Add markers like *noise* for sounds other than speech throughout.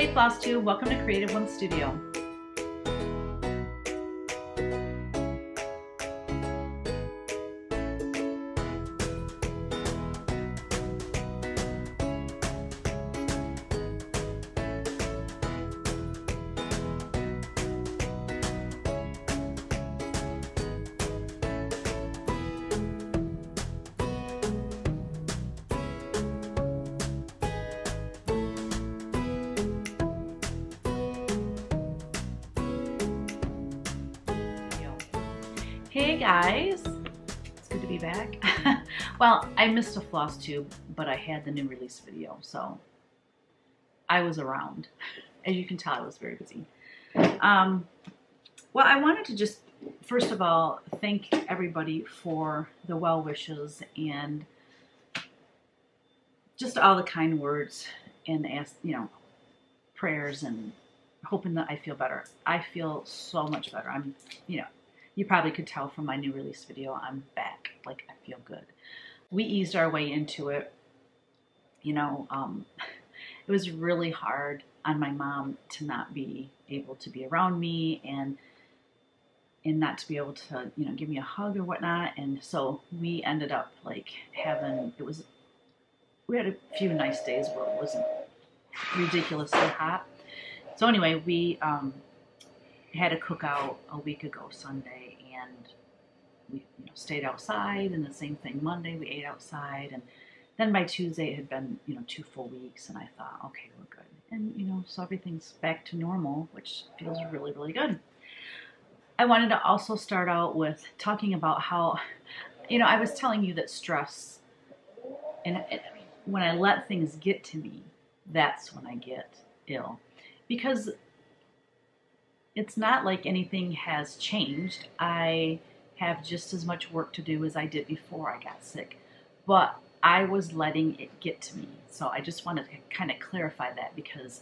Hey FlossTube, welcome to Creative Whims Studio. I missed a floss tube, but I had the new release video, so I was around. *laughs* As you can tell, I was very busy. Um, well, I wanted to just, first of all, thank everybody for the well wishes and just all the kind words and ask, you know, prayers and hoping that I feel better. I feel so much better. I'm, you know, you probably could tell from my new release video, I'm back. Like, I feel good. We eased our way into it. You know, um, *laughs* it was really hard on my mom to not be able to be around me and and not to be able to, you know, give me a hug or whatnot. And so we ended up like having it was we had a few nice days where it wasn't ridiculously hot. So anyway, we um, had a cookout a week ago Sunday we you know, stayed outside, and the same thing Monday we ate outside, and then by Tuesday it had been you know two full weeks, and I thought, okay, we're good, and you know so everything's back to normal, which feels really really good. I wanted to also start out with talking about how, you know, I was telling you that stress, and it, when I let things get to me, that's when I get ill, because it's not like anything has changed. I have just as much work to do as I did before I got sick. But I was letting it get to me. So I just wanted to kind of clarify that because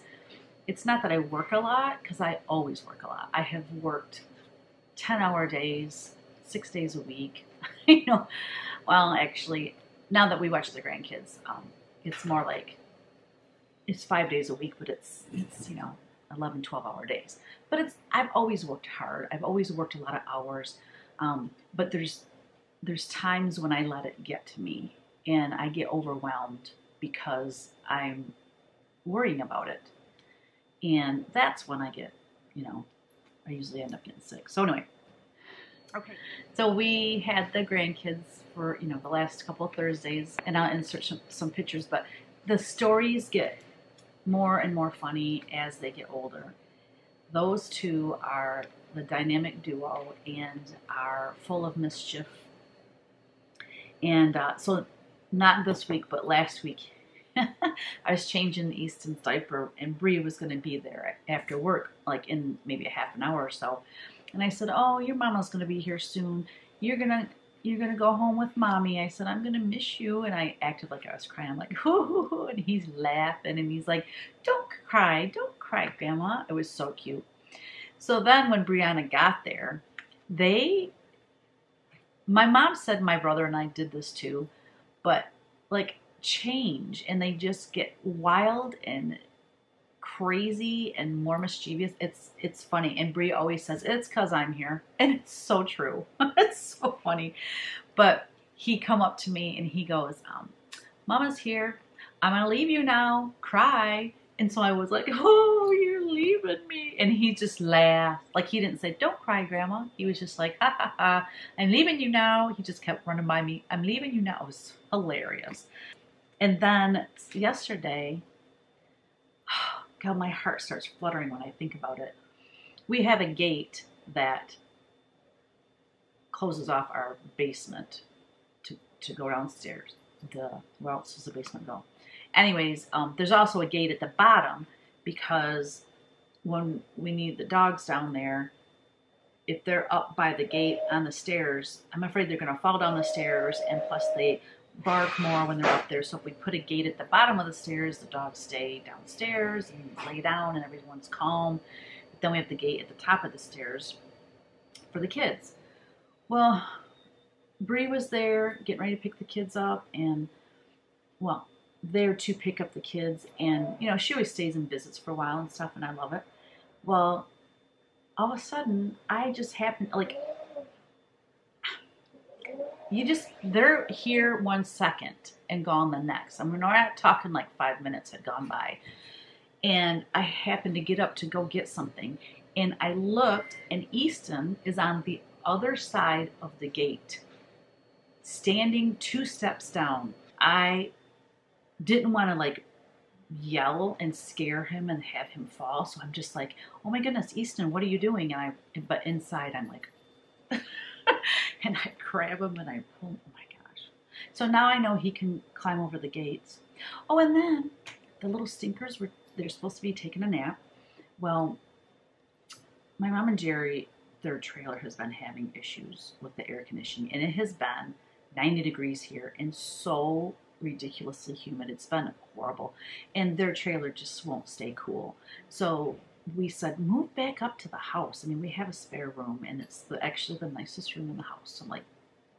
it's not that I work a lot, because I always work a lot. I have worked 10 hour days, six days a week. *laughs* you know, well, actually, now that we watch the grandkids, um, it's more like it's five days a week, but it's, it's, you know, 11, 12 hour days. But it's, I've always worked hard. I've always worked a lot of hours. Um, but there's there's times when I let it get to me and I get overwhelmed because I'm worrying about it. And that's when I get, you know, I usually end up getting sick. So anyway, okay. So we had the grandkids for, you know, the last couple of Thursdays and I'll insert some, some pictures, but the stories get more and more funny as they get older. Those two are the dynamic duo and are full of mischief. And uh, so, not this week, but last week, *laughs* I was changing Easton's diaper, and Bree was going to be there after work, like in maybe a half an hour or so. And I said, "Oh, your mama's going to be here soon. You're gonna." You're gonna go home with mommy. I said, I'm gonna miss you. And I acted like I was crying. I'm like, *laughs* hoo, and he's laughing and he's like, Don't cry, don't cry, grandma. It was so cute. So then when Brianna got there, they, my mom said my brother and I did this too, but like change and they just get wild and crazy and more mischievous. It's it's funny. And Brie always says it's cause I'm here. *laughs* And it's so true. *laughs* it's so funny. But he come up to me and he goes, um, Mama's here. I'm gonna leave you now. Cry. And so I was like, *laughs* oh, you're leaving me. And he just laughed. Like he didn't say, don't cry, Grandma. He was just like, ha ha ha, I'm leaving you now. He just kept running by me. I'm leaving you now. It was hilarious. And then yesterday, *sighs* God, my heart starts fluttering when I think about it. We have a gate that closes off our basement to, to go downstairs. The, where else does the basement go? Anyways, um, there's also a gate at the bottom because when we need the dogs down there, if they're up by the gate on the stairs, I'm afraid they're going to fall down the stairs, and plus they bark more when they're up there. So if we put a gate at the bottom of the stairs, the dogs stay downstairs and lay down, and everyone's calm. But then we have the gate at the top of the stairs for the kids. Well, Bree was there getting ready to pick the kids up, and well, there to pick up the kids, and you know, she always stays and visits for a while and stuff, and I love it. Well, all of a sudden, I just happened like you just they're here one second and gone the next. I mean, we're not talking like five minutes had gone by, and I happened to get up to go get something, and I looked, and Easton is on the other side of the gate, standing two steps down. I didn't want to like yell and scare him and have him fall, so I'm just like, "Oh my goodness, Easton, what are you doing?" And I, but inside, I'm like. *laughs* and I grab him and I pull. Oh my gosh! So now I know he can climb over the gates. Oh, and then the little stinkers were they're supposed to be taking a nap. Well, my mom and Jerry, their trailer has been having issues with the air conditioning, and it has been 90 degrees here and so ridiculously humid. It's been horrible, and their trailer just won't stay cool. So we said move back up to the house. I mean, we have a spare room, and it's the, actually the nicest room in the house. So I'm like,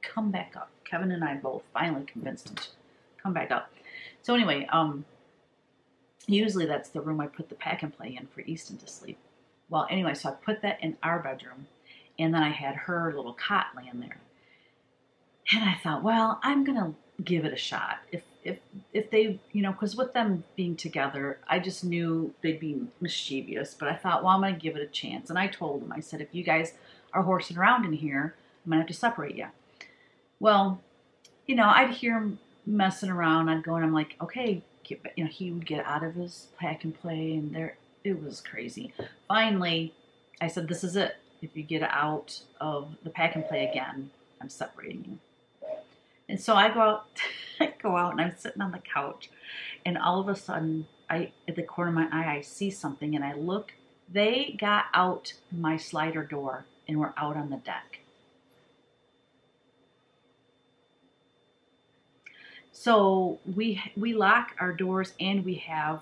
come back up. Kevin and I both finally convinced him to come back up. So anyway, um, usually that's the room I put the pack and play in for Easton to sleep. Well, anyway, so I put that in our bedroom, and then I had her little cot laying there. And I thought, well, I'm gonna give it a shot. If if if they, you know, because with them being together, I just knew they'd be mischievous. But I thought, well, I'm gonna give it a chance. And I told them, I said, if you guys are horsing around in here, I'm gonna have to separate you. Well, you know, I'd hear him messing around. I'd go and I'm like, okay, get, you know, he would get out of his pack and play, and there, it was crazy. Finally, I said, this is it. If you get out of the pack and play again, I'm separating you. And so I go out, *laughs* I go out and I'm sitting on the couch and all of a sudden I at the corner of my eye I see something and I look. They got out my slider door and were out on the deck. So we we lock our doors and we have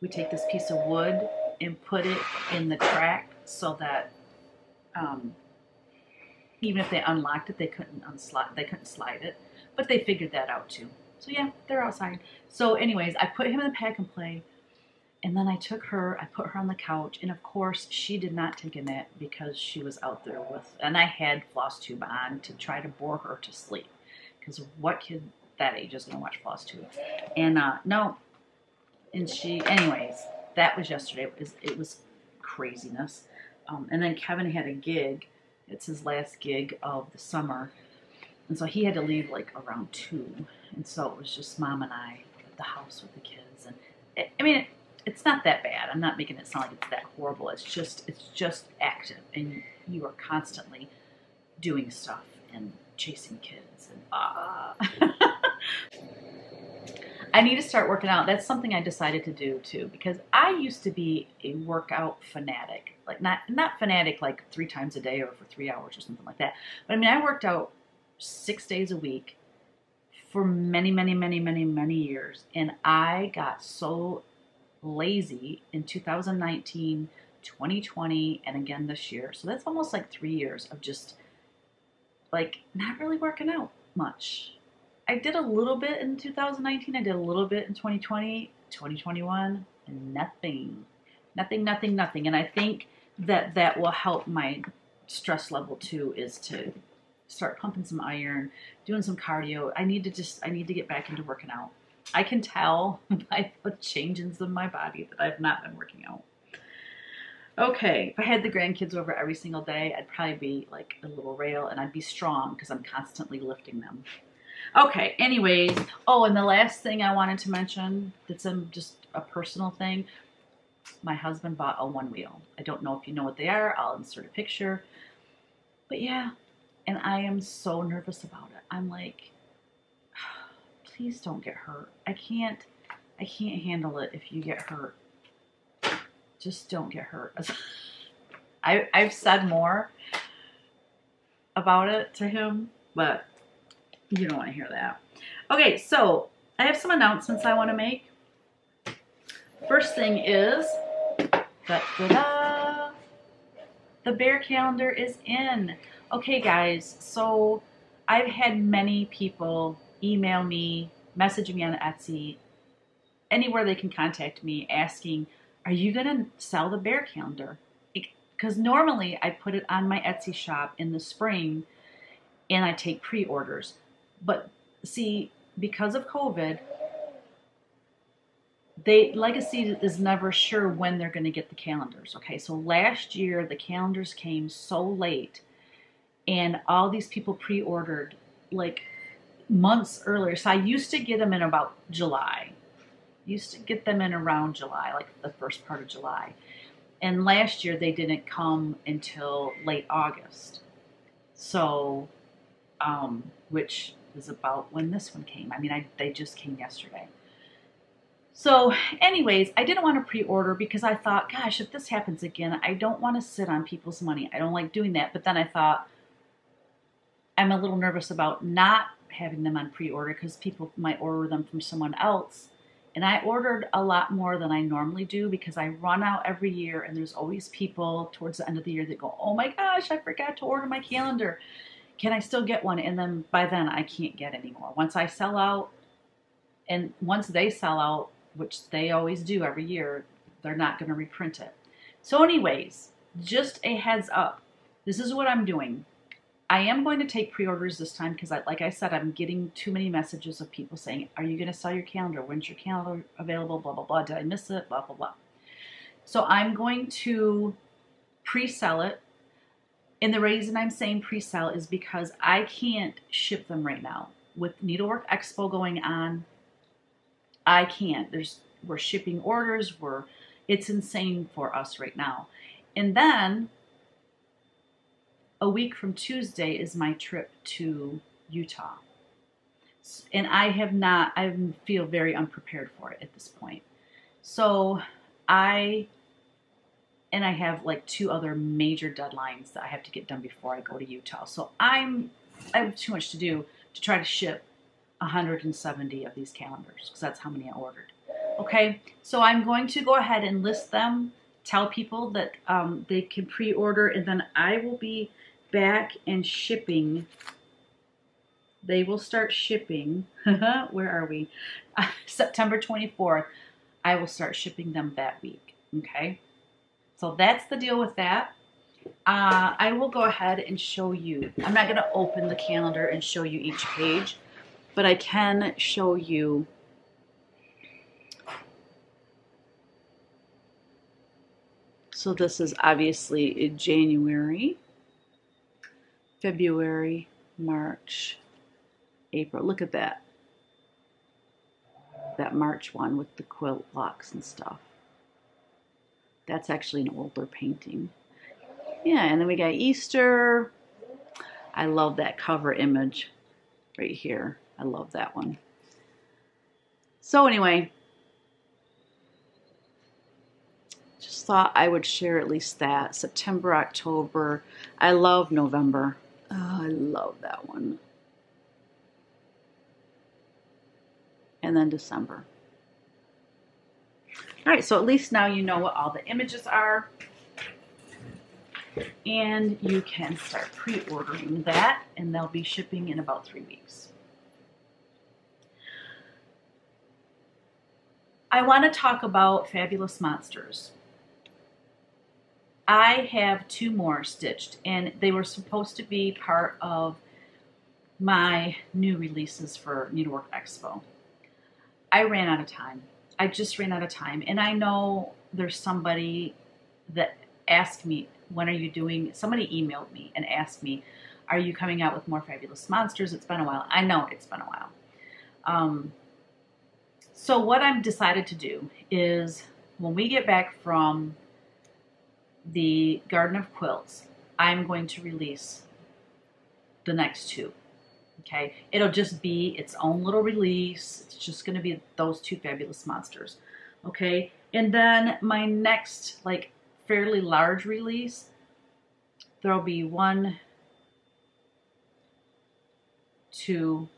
we take this piece of wood and put it in the crack so that um, even if they unlocked it, they couldn't unslide they couldn't slide it. But they figured that out too. So yeah, they're outside. So anyways, I put him in the pack and play. And then I took her, I put her on the couch, and of course she did not take a nap because she was out there with, and I had floss tube on to try to bore her to sleep. Because what kid that age is to watch floss tube? And uh, no, and she, anyways, that was yesterday. It was, it was craziness. Um, and then Kevin had a gig. It's his last gig of the summer. And so he had to leave like around two. And so it was just mom and I at the house with the kids. And it, I mean, it, it's not that bad. I'm not making it sound like it's that horrible. It's just, it's just active. And you are constantly doing stuff and chasing kids. And ah. *laughs* I need to start working out. That's something I decided to do too because I used to be a workout fanatic. Like not not fanatic like 3 times a day or for 3 hours or something like that. But I mean I worked out six days a week for many, many, many, many, many years. And I got so lazy in 2019, 2020, and again this year. So that's almost like three years of just like not really working out much. I did a little bit in 2019, I did a little bit in 2020, 2021, nothing. Nothing, nothing, nothing. And I think that that will help my stress level too is to start pumping some iron, doing some cardio. I need to just, I need to get back into working out. I can tell *laughs* by the changes in my body that I've not been working out. Okay, if I had the grandkids over every single day, I'd probably be like a little rail and I'd be strong because I'm constantly lifting them. Okay, anyways, oh, and the last thing I wanted to mention that's a, just a personal thing. My husband bought a one wheel. I don't know if you know what they are. I'll insert a picture. But yeah, and I am so nervous about it. I'm like, *sighs* please don't get hurt. I can't, I can't handle it if you get hurt. Just don't get hurt. *laughs* I, I've said more about it to him, but you don't want to hear that. Okay, so I have some announcements I want to make. First thing is, da, da, da, the bear calendar is in. Okay, guys, so I've had many people email me, message me on Etsy, anywhere they can contact me asking, "Are you going to sell the bear calendar?" Because normally I put it on my Etsy shop in the spring, and I take pre-orders. But see, because of COVID, they Legacy is never sure when they're going to get the calendars. Okay, so last year the calendars came so late, and all these people pre-ordered like months earlier. So I used to get them in about July. Used to get them in around July, like the first part of July. And last year they didn't come until late August. So, um, which is about when this one came. I mean, I, they just came yesterday. So, anyways, I didn't want to pre order because I thought, gosh, if this happens again, I don't want to sit on people's money. I don't like doing that. But then I thought, I'm a little nervous about not having them on pre order because people might order them from someone else. And I ordered a lot more than I normally do because I run out every year and there's always people towards the end of the year that go, oh my gosh, I forgot to order my calendar. Can I still get one? And then by then I can't get anymore. Once I sell out, and once they sell out, which they always do every year, they're not going to reprint it. So, anyways, just a heads up. This is what I'm doing. I am going to take pre-orders this time because, I, like I said, I'm getting too many messages of people saying, "Are you going to sell your calendar? When's your calendar available? Blah blah blah. Did I miss it? Blah blah blah." So I'm going to pre-sell it, and the reason I'm saying pre-sell is because I can't ship them right now with Needlework Expo going on. I can't. There's we're shipping orders. We're it's insane for us right now, and then a week from Tuesday is my trip to Utah. And I have not, I feel very unprepared for it at this point. So I, and I have like two other major deadlines that I have to get done before I go to Utah. So I'm, I have too much to do to try to ship 170 of these calendars because that's how many I ordered. Okay, so I'm going to go ahead and list them, tell people that um, they can pre order, and then I will be back and shipping. They will start shipping. *laughs* Where are we? Uh, September 24th. I will start shipping them that week. Okay. So that's the deal with that. Uh, I will go ahead and show you. I'm not going to open the calendar and show you each page, but I can show you. So this is obviously January. February, March, April. Look at that. That March one with the quilt blocks and stuff. That's actually an older painting. Yeah, and then we got Easter. I love that cover image right here. I love that one. So anyway, just thought I would share at least that. September, October. I love November. Oh, I love that one. And then December. All right, so at least now you know what all the images are. And you can start pre-ordering that, and they'll be shipping in about three weeks. I want to talk about Fabulous Monsters. I have two more stitched, and they were supposed to be part of my new releases for Needlework Expo. I ran out of time. I just ran out of time, and I know there's somebody that asked me, when are you doing, somebody emailed me and asked me, are you coming out with more Fabulous Monsters? It's been a while. I know it's been a while. Um, so what I've decided to do is when we get back from the Garden of Quilts, I'm going to release the next two. Okay, it'll just be its own little release. It's just going to be those two fabulous monsters. Okay, and then my next, like, fairly large release, there'll be one, two,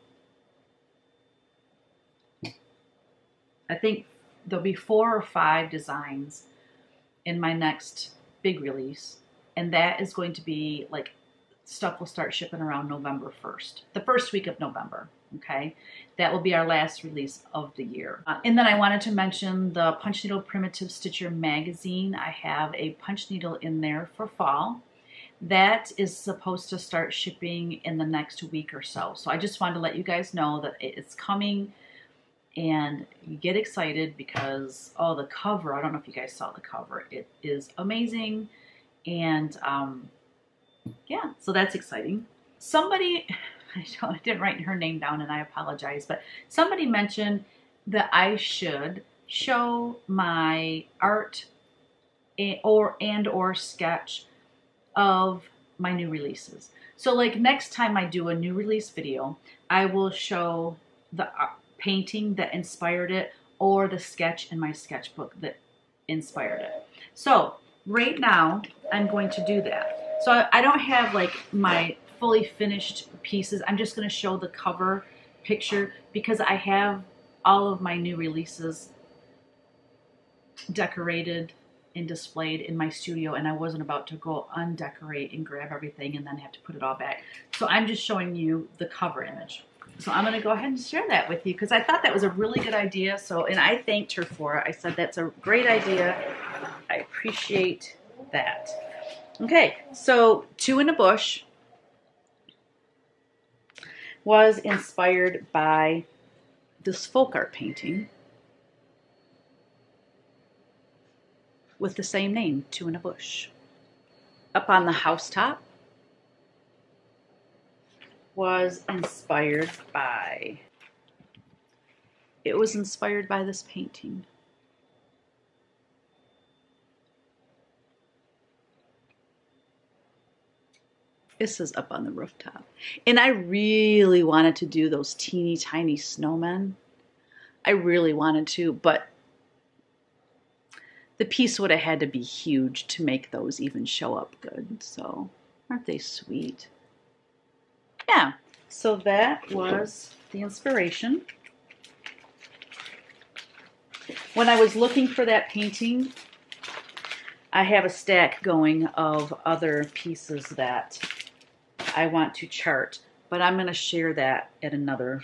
I think there'll be four or five designs in my next big release, and that is going to be like stuff will start shipping around November 1st, the first week of November. Okay, that will be our last release of the year. Uh, and then I wanted to mention the Punch Needle Primitive Stitcher magazine. I have a punch needle in there for fall. That is supposed to start shipping in the next week or so. So I just wanted to let you guys know that it's coming and you get excited because, oh, the cover, I don't know if you guys saw the cover. It is amazing. And um, yeah, so that's exciting. Somebody, *laughs* I, I didn't write her name down and I apologize, but somebody mentioned that I should show my art or and or sketch of my new releases. So like next time I do a new release video, I will show the uh, painting that inspired it or the sketch in my sketchbook that inspired it. So right now I'm going to do that. So I don't have like my fully finished pieces. I'm just going to show the cover picture because I have all of my new releases decorated and displayed in my studio and I wasn't about to go undecorate and grab everything and then have to put it all back. So I'm just showing you the cover image. So I'm going to go ahead and share that with you because I thought that was a really good idea. So, and I thanked her for it. I said, that's a great idea. I appreciate that. Okay, so Two in a Bush was inspired by this folk art painting with the same name, Two in a Bush. Up on the housetop was inspired by, it was inspired by this painting. This is up on the rooftop. And I really wanted to do those teeny tiny snowmen. I really wanted to, but the piece would have had to be huge to make those even show up good. So aren't they sweet? Yeah, so that was the inspiration. When I was looking for that painting, I have a stack going of other pieces that I want to chart, but I'm going to share that at another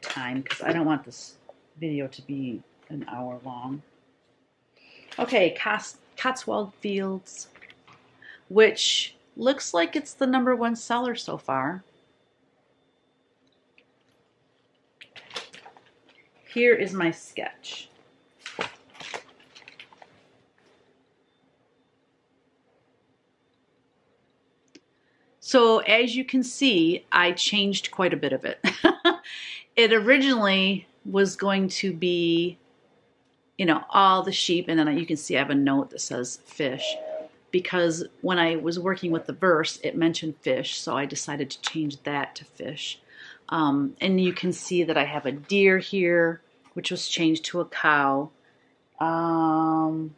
time because I don't want this video to be an hour long. Okay, Cotswold Fields, which looks like it's the number one seller so far. Here is my sketch. So as you can see, I changed quite a bit of it. *laughs* it originally was going to be you know, all the sheep, and then you can see I have a note that says fish because when I was working with the verse, it mentioned fish, so I decided to change that to fish. Um, and you can see that I have a deer here, which was changed to a cow. Um,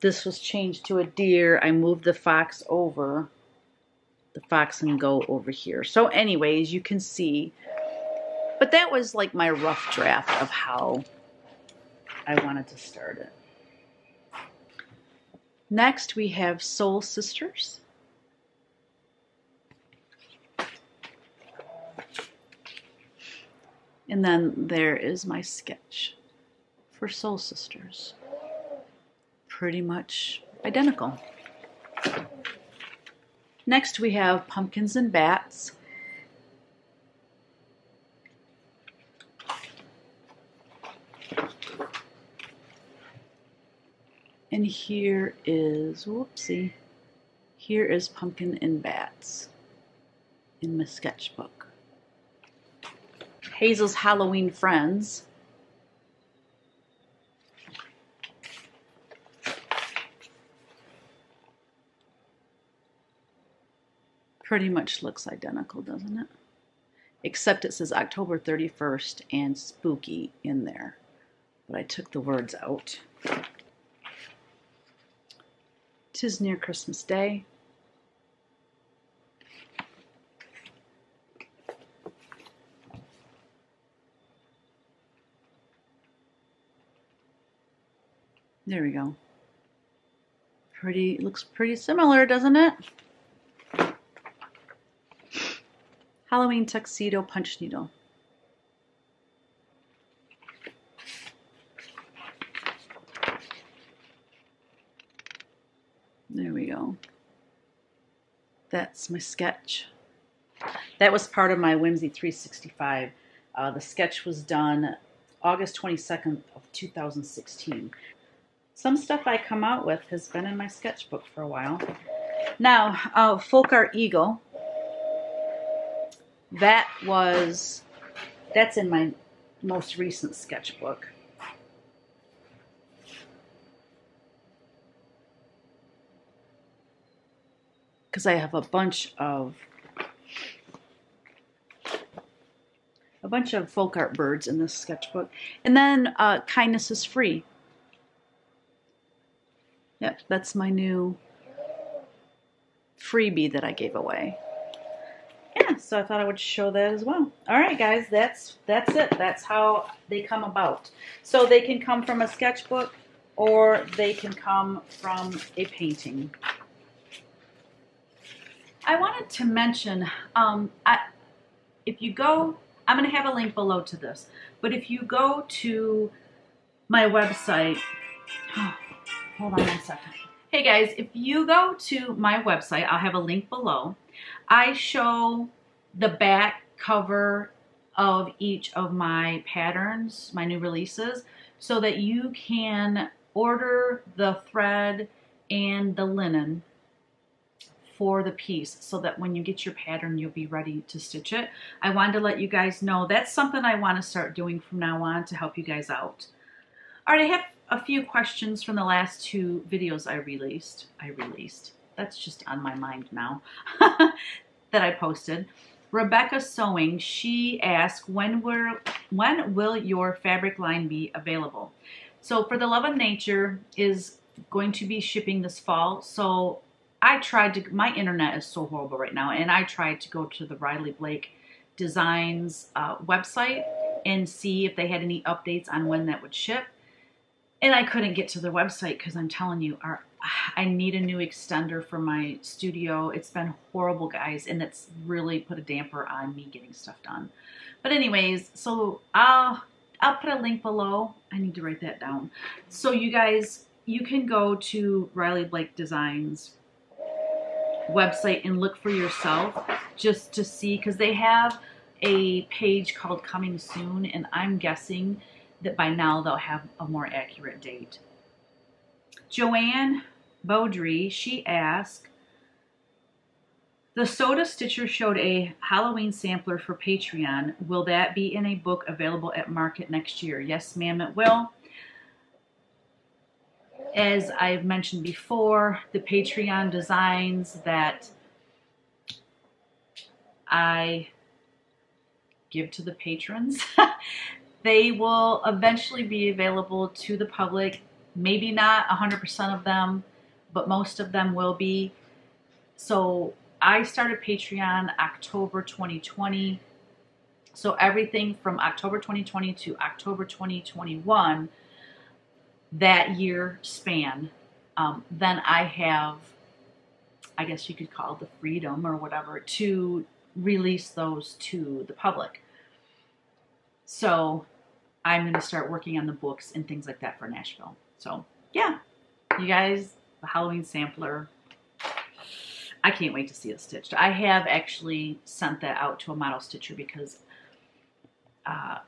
this was changed to a deer. I moved the fox over. The fox and go over here. So anyways, you can see but that was like my rough draft of how I wanted to start it. Next, we have Soul Sisters. And then there is my sketch for Soul Sisters. Pretty much identical. Next, we have Pumpkins and Bats. And here is, whoopsie, here is Pumpkin and Bats in my sketchbook. Hazel's Halloween Friends. Pretty much looks identical, doesn't it? Except it says October 31st and spooky in there. But I took the words out. Tis near Christmas Day. There we go. Pretty, looks pretty similar, doesn't it? Halloween tuxedo punch needle. There we go. That's my sketch. That was part of my Whimsy 365. Uh, the sketch was done August 22nd of 2016. Some stuff I come out with has been in my sketchbook for a while. Now, uh, Folk Art Eagle. That was, that's in my most recent sketchbook. Because I have a bunch of a bunch of folk art birds in this sketchbook. And then uh, Kindness is Free. Yep, that's my new freebie that I gave away. Yeah, so I thought I would show that as well. All right, guys, that's that's it. That's how they come about. So they can come from a sketchbook or they can come from a painting. I wanted to mention, um, I, if you go I'm going to have a link below to this. But if you go to my website, oh, hold on one second. Hey guys, if you go to my website, I'll have a link below. I show the back cover of each of my patterns, my new releases, so that you can order the thread and the linen for the piece so that when you get your pattern, you'll be ready to stitch it. I wanted to let you guys know that's something I want to start doing from now on to help you guys out. All right, I have a few questions from the last two videos I released. I released. That's just on my mind now *laughs* that I posted. Rebecca Sewing, she asked, when, will, when will your fabric line be available? So For the Love of Nature is going to be shipping this fall. So I tried to, my internet is so horrible right now, and I tried to go to the Riley Blake Designs uh, website and see if they had any updates on when that would ship. And I couldn't get to their website because I'm telling you, our, *sighs* I need a new extender for my studio. It's been horrible, guys, and it's really put a damper on me getting stuff done. But anyways, so I'll, I'll put a link below. I need to write that down. So you guys, you can go to Riley Blake Designs website and look for yourself just to see because they have a page called coming soon and I'm guessing that by now they'll have a more accurate date. Joanne Beaudry, she asked, the Soda Stitcher showed a Halloween sampler for Patreon. Will that be in a book available at market next year? Yes, ma'am, it will. As I've mentioned before, the Patreon designs that I give to the patrons, *laughs* they will eventually be available to the public. Maybe not 100% of them, but most of them will be. So I started Patreon October 2020. So everything from October 2020 to October 2021 that year span, um, then I have, I guess you could call it the freedom or whatever, to release those to the public. So I'm going to start working on the books and things like that for Nashville. So yeah, you guys, the Halloween sampler. I can't wait to see it stitched. I have actually sent that out to a model stitcher because uh,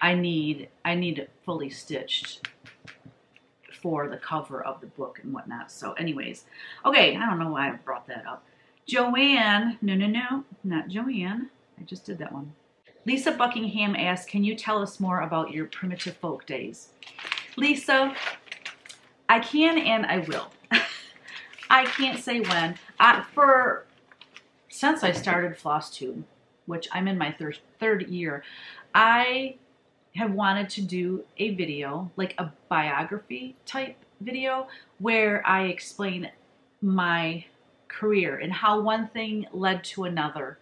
I need I need it fully stitched for the cover of the book and whatnot. So anyways, okay, I don't know why I brought that up. Joanne, no, no, no, not Joanne. I just did that one. Lisa Buckingham asked, can you tell us more about your primitive folk days? Lisa, I can and I will. *laughs* I can't say when. I, for since I started FlossTube, which I'm in my thir third year, I have wanted to do a video, like a biography type video, where I explain my career and how one thing led to another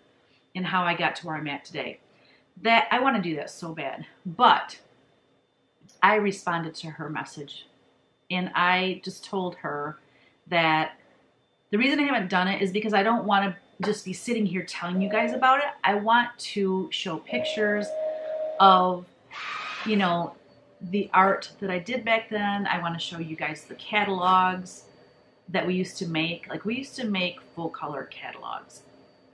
and how I got to where I'm at today. That I want to do that so bad. But I responded to her message and I just told her that the reason I haven't done it is because I don't want to just be sitting here telling you guys about it. I want to show pictures of, you know, the art that I did back then. I want to show you guys the catalogs that we used to make. Like we used to make full color catalogs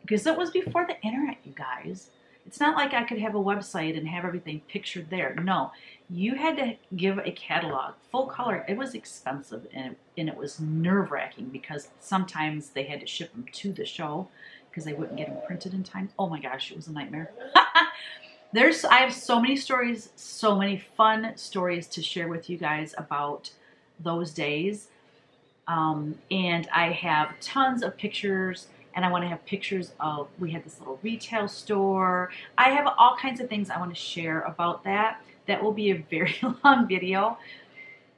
because that was before the internet, you guys. It's not like I could have a website and have everything pictured there. No, you had to give a catalog full color. It was expensive and, and it was nerve wracking because sometimes they had to ship them to the show because they wouldn't get them printed in time. Oh my gosh, it was a nightmare. *laughs* There's, I have so many stories, so many fun stories to share with you guys about those days. Um, and I have tons of pictures and I want to have pictures of, we had this little retail store. I have all kinds of things I want to share about that. That will be a very *laughs* long video,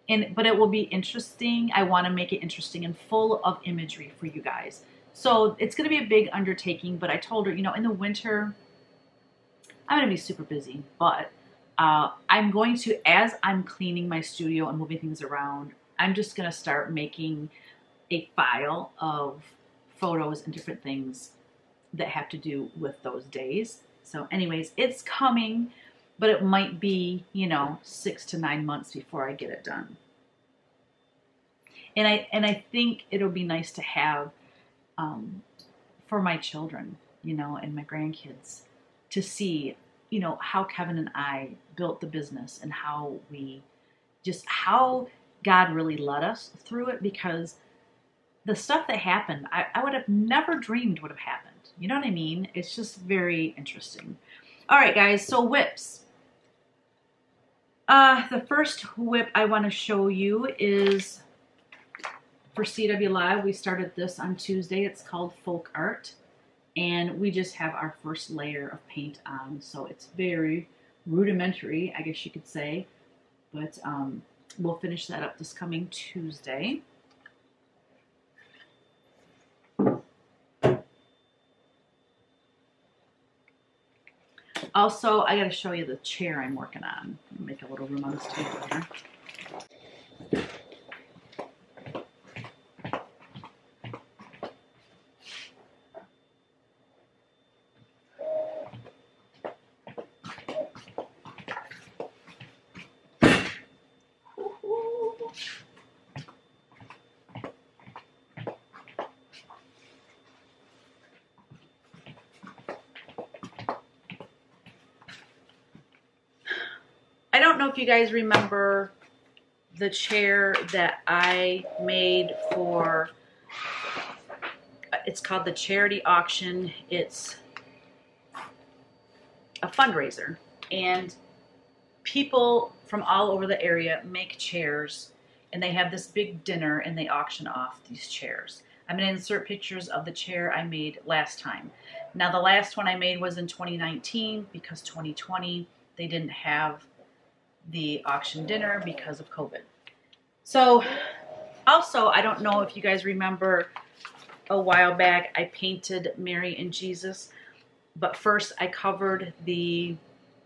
and but it will be interesting. I want to make it interesting and full of imagery for you guys. So it's going to be a big undertaking, but I told her, you know, in the winter, I'm going to be super busy, but uh, I'm going to, as I'm cleaning my studio and moving things around, I'm just going to start making a file of photos and different things that have to do with those days. So anyways, it's coming, but it might be, you know, six to nine months before I get it done. And I, and I think it'll be nice to have um, for my children, you know, and my grandkids to see, you know, how Kevin and I built the business and how we just, how God really led us through it because the stuff that happened, I, I would have never dreamed would have happened. You know what I mean? It's just very interesting. All right, guys, so WIPs. Uh, the first WIP I want to show you is for CW Live. We started this on Tuesday. It's called Folk Art. And we just have our first layer of paint on. So it's very rudimentary, I guess you could say. But um, we'll finish that up this coming Tuesday. Also, I got to show you the chair I'm working on. Make a little room on this table here. You guys remember the chair that I made for, uh, it's called the charity auction. It's a fundraiser and people from all over the area make chairs and they have this big dinner and they auction off these chairs. I'm going to insert pictures of the chair I made last time. Now the last one I made was in 2019 because 2020 they didn't have the auction dinner because of COVID. So also, I don't know if you guys remember a while back, I painted Mary and Jesus, but first I covered the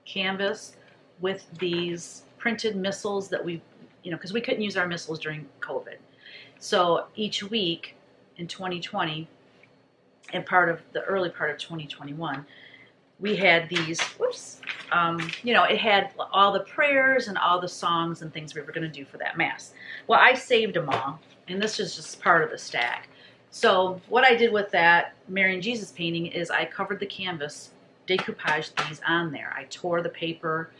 canvas with these printed missals that we, you know, because we couldn't use our missals during COVID. So each week in 2020 and part of the early part of 2021, we had these, whoops, um, you know, it had all the prayers and all the songs and things we were going to do for that Mass. Well, I saved them all, and this is just part of the stack. So what I did with that Mary and Jesus painting is I covered the canvas, decoupaged these on there. I tore the paper,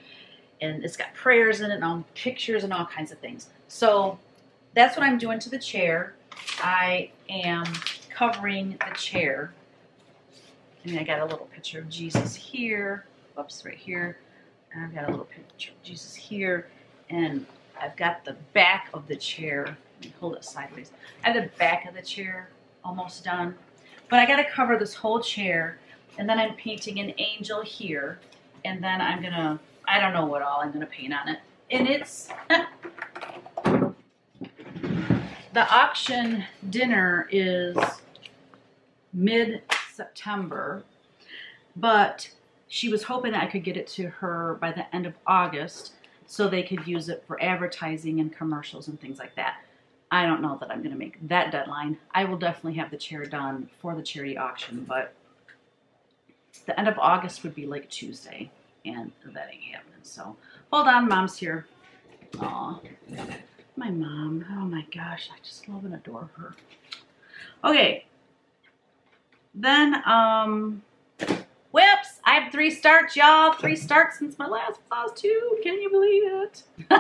and it's got prayers in it and all pictures and all kinds of things. So that's what I'm doing to the chair. I am covering the chair I I got a little picture of Jesus here. Whoops, right here. And I've got a little picture of Jesus here. And I've got the back of the chair. Hold it sideways. I have the back of the chair almost done. But I got to cover this whole chair. And then I'm painting an angel here. And then I'm going to, I don't know what all I'm going to paint on it. And it's, *laughs* the auction dinner is mid September, but she was hoping I could get it to her by the end of August so they could use it for advertising and commercials and things like that. I don't know that I'm going to make that deadline. I will definitely have the chair done for the charity auction, but the end of August would be like Tuesday, and that ain't happening. So hold on, mom's here. Aw, my mom. Oh my gosh, I just love and adore her. Okay. Then, um, Whoops! I have three starts, y'all. Three *laughs* starts since my last class too. Can you believe it? *laughs* All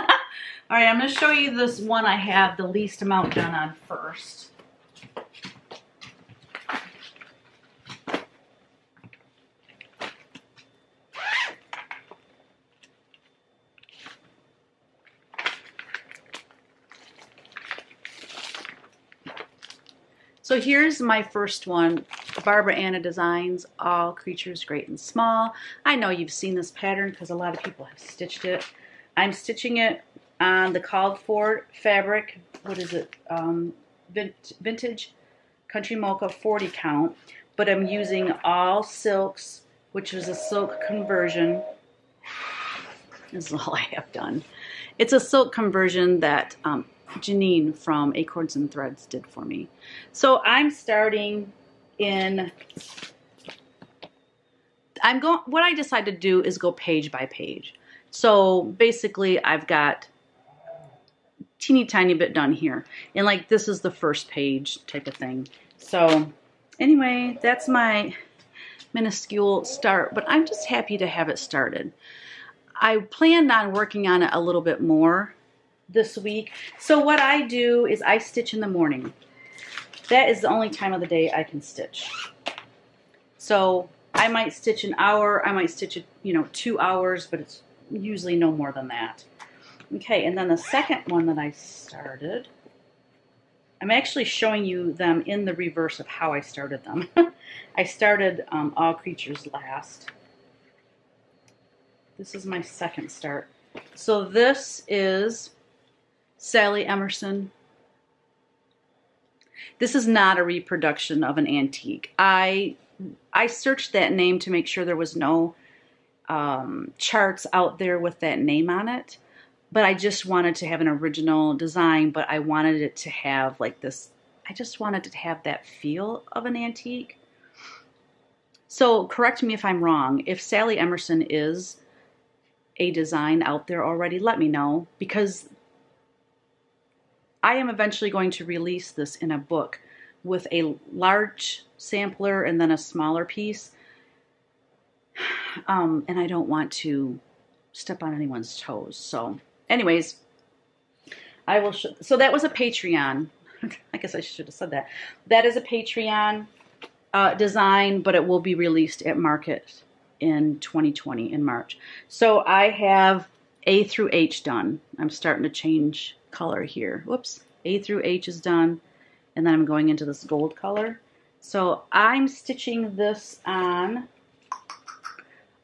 right, I'm going to show you this one I have the least amount done on first. So here's my first one, Barbara Ana Designs, All Creatures Great and Small. I know you've seen this pattern because a lot of people have stitched it. I'm stitching it on the called for fabric, what is it, um, vintage Country Mocha 40 count, but I'm using all silks, which is a silk conversion. This is all I have done. It's a silk conversion that um, Janine from Acorns and Threads did for me. So I'm starting in, I'm going, what I decided to do is go page by page. So basically I've got teeny tiny bit done here. And like this is the first page type of thing. So anyway, that's my minuscule start, but I'm just happy to have it started. I planned on working on it a little bit more this week. So what I do is I stitch in the morning. That is the only time of the day I can stitch. So I might stitch an hour, I might stitch, it, you know, two hours, but it's usually no more than that. Okay, and then the second one that I started, I'm actually showing you them in the reverse of how I started them. *laughs* I started um, All Creatures last. This is my second start. So this is Sally Emerson. This is not a reproduction of an antique. I I searched that name to make sure there was no um, charts out there with that name on it. But I just wanted to have an original design, but I wanted it to have like this, I just wanted to have that feel of an antique. So correct me if I'm wrong. If Sally Emerson is a design out there already, let me know because I am eventually going to release this in a book with a large sampler and then a smaller piece. *sighs* Um, and I don't want to step on anyone's toes. So, anyways, I will. so that was a Patreon. *laughs* I guess I should have said that. That is a Patreon uh, design, but it will be released at market in 2020 in March. So I have A through H done. I'm starting to change color here. Whoops. A through H is done. And then I'm going into this gold color. So I'm stitching this on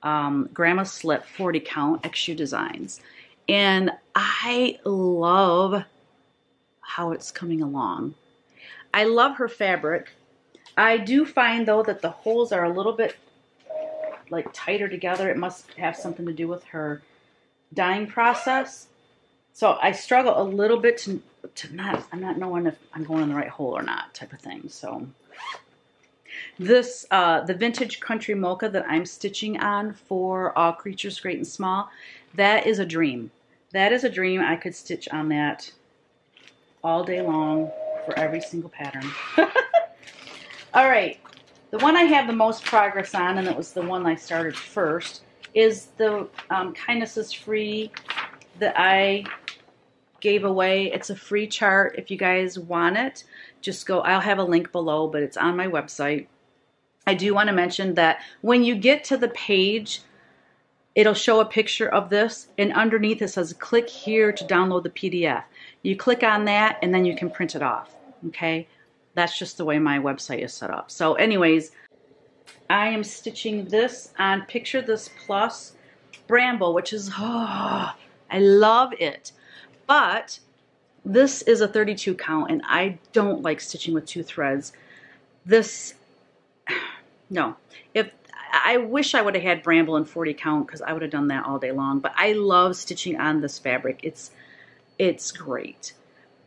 um, Grandma Slip 40 count XU Designs. And I love how it's coming along. I love her fabric. I do find though that the holes are a little bit like tighter together. It must have something to do with her dyeing process. So I struggle a little bit to, to not, I'm not knowing if I'm going in the right hole or not type of thing. So this, uh, the vintage country mocha that I'm stitching on for All Creatures Great and Small, that is a dream. That is a dream. I could stitch on that all day long for every single pattern. *laughs* all right. The one I have the most progress on, and it was the one I started first, is the um, Kindness is Free that I gave away. It's a free chart. If you guys want it, just go. I'll have a link below, but it's on my website. I do want to mention that when you get to the page, it'll show a picture of this, and underneath it says click here to download the PDF. You click on that, and then you can print it off. Okay, that's just the way my website is set up. So, anyways, I am stitching this on Picture This Plus Bramble, which is, oh, I love it. But this is a 32 count and I don't like stitching with two threads. This, *sighs* no. If I wish I would have had bramble and 40 count because I would have done that all day long. But I love stitching on this fabric. It's, it's great.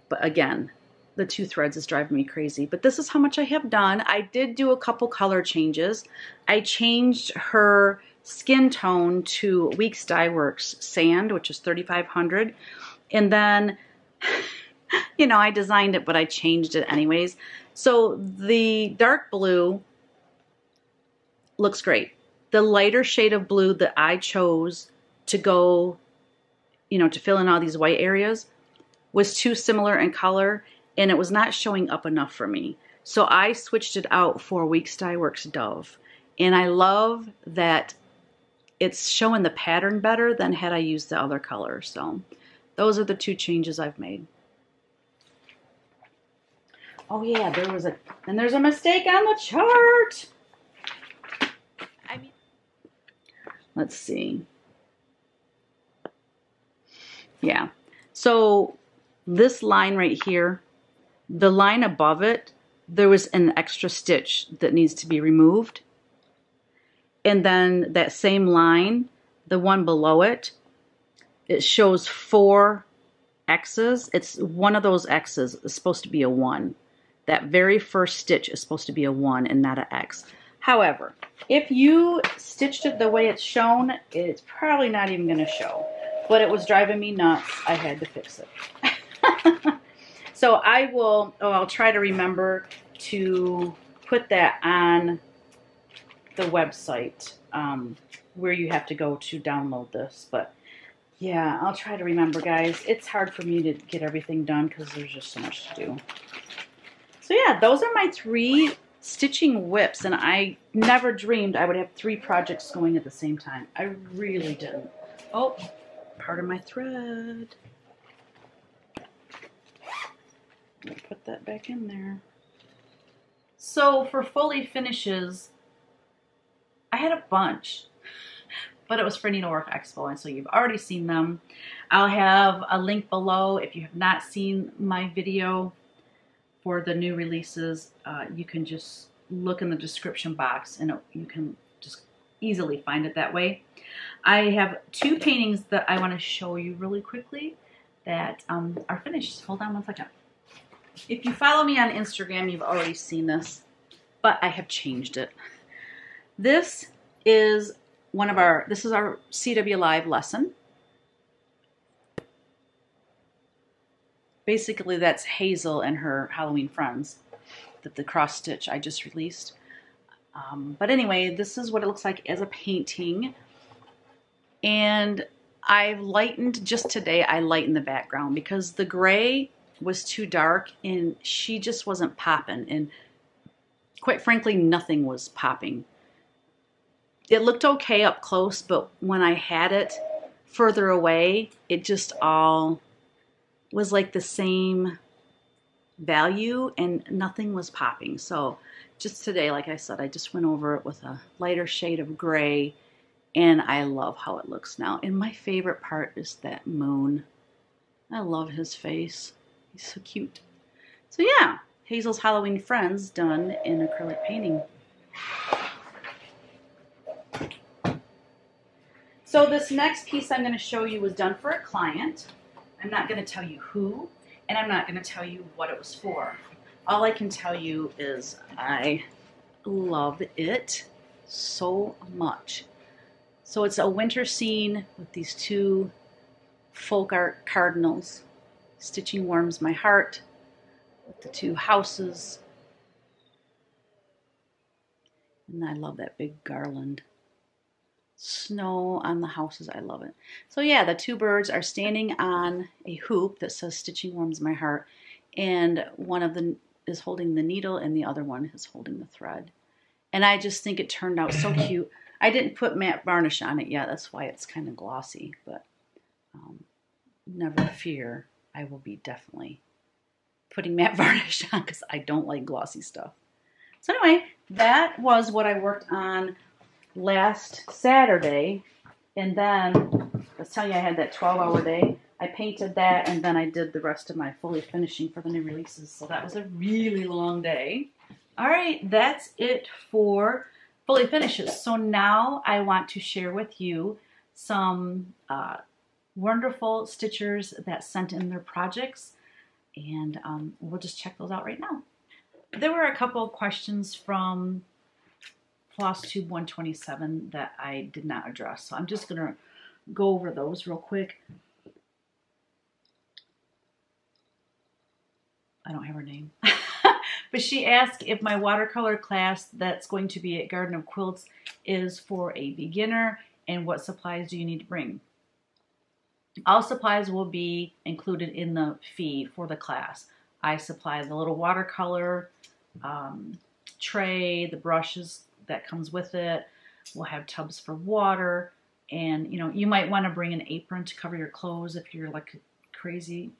But again, the two threads is driving me crazy. But this is how much I have done. I did do a couple color changes. I changed her skin tone to Weeks Dye Works Sand, which is 3500. And then, *laughs* you know, I designed it, but I changed it anyways. So the dark blue looks great. The lighter shade of blue that I chose to go, you know, to fill in all these white areas was too similar in color and it was not showing up enough for me. So I switched it out for Weeks Dye Works Dove. And I love that it's showing the pattern better than had I used the other color. So those are the two changes I've made. Oh yeah, there was a, and there's a mistake on the chart. I mean, let's see. Yeah, so this line right here, the line above it, there was an extra stitch that needs to be removed. And then that same line, the one below it, it shows four X's. It's one of those X's is supposed to be a one. That very first stitch is supposed to be a one and not an X. However, if you stitched it the way it's shown, it's probably not even going to show. But it was driving me nuts. I had to fix it. *laughs* so I will, oh, I'll try to remember to put that on the website um, where you have to go to download this. But yeah, I'll try to remember, guys. It's hard for me to get everything done because there's just so much to do. So yeah, those are my three stitching WIPs, and I never dreamed I would have three projects going at the same time. I really didn't. Oh, part of my thread. Put that back in there. So for fully finishes, I had a bunch, but it was for Needlework Expo, and so you've already seen them. I'll have a link below if you have not seen my video for the new releases. Uh, you can just look in the description box and it, you can just easily find it that way. I have two paintings that I want to show you really quickly that um, are finished. Hold on one second. If you follow me on Instagram, you've already seen this, but I have changed it. This is one of our, this is our CW Live lesson. Basically, that's Hazel and her Halloween friends, that the cross stitch I just released. Um, but anyway, this is what it looks like as a painting. And I've lightened, just today, I lightened the background because the gray was too dark and she just wasn't popping. And quite frankly, nothing was popping. It looked okay up close, but when I had it further away, it just all was like the same value and nothing was popping. So just today, like I said, I just went over it with a lighter shade of gray and I love how it looks now. And my favorite part is that moon. I love his face. He's so cute. So yeah, Hazel's Halloween Friends done in acrylic painting. So this next piece I'm going to show you was done for a client. I'm not going to tell you who, and I'm not going to tell you what it was for. All I can tell you is I love it so much. So it's a winter scene with these two folk art cardinals. Stitching warms my heart with the two houses. And I love that big garland. Snow on the houses, I love it. So yeah, the two birds are standing on a hoop that says Stitching Warms My Heart. And one of them is holding the needle and the other one is holding the thread. And I just think it turned out so cute. I didn't put matte varnish on it yet. That's why it's kind of glossy. But um, never fear. I will be definitely putting matte *laughs* varnish on because I don't like glossy stuff. So anyway, that was what I worked on last Saturday. And then, I was telling you I had that 12 hour day. I painted that and then I did the rest of my fully finishing for the new releases. So that was a really long day. All right, that's it for fully finishes. So now I want to share with you some uh, wonderful stitchers that sent in their projects And um, we'll just check those out right now. There were a couple questions from Floss Tube 127 that I did not address. So I'm just going to go over those real quick. I don't have her name. *laughs* but she asked if my watercolor class that's going to be at Garden of Quilts is for a beginner and what supplies do you need to bring. All supplies will be included in the fee for the class. I supply the little watercolor um, tray, the brushes that comes with it. We'll have tubs for water. And, you know, you might want to bring an apron to cover your clothes if you're like crazy.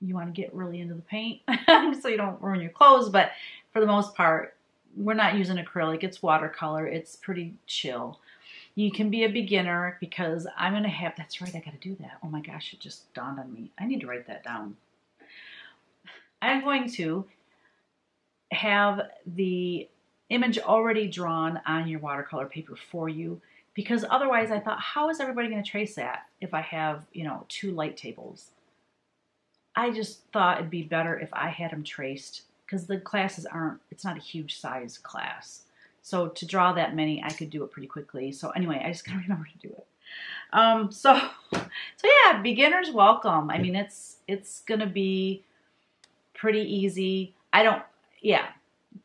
You want to get really into the paint *laughs* so you don't ruin your clothes. But for the most part, we're not using acrylic. It's watercolor. It's pretty chill. You can be a beginner because I'm going to have, that's right, I got to do that. Oh my gosh, it just dawned on me. I need to write that down. I'm going to have the image already drawn on your watercolor paper for you because otherwise I thought, how is everybody going to trace that if I have, you know, two light tables? I just thought it'd be better if I had them traced because the classes aren't, it's not a huge size class. So to draw that many, I could do it pretty quickly. So anyway, I just *laughs* gotta remember to do it. Um, so, *laughs* so yeah, beginners welcome. I mean, it's, it's gonna be pretty easy. I don't, yeah,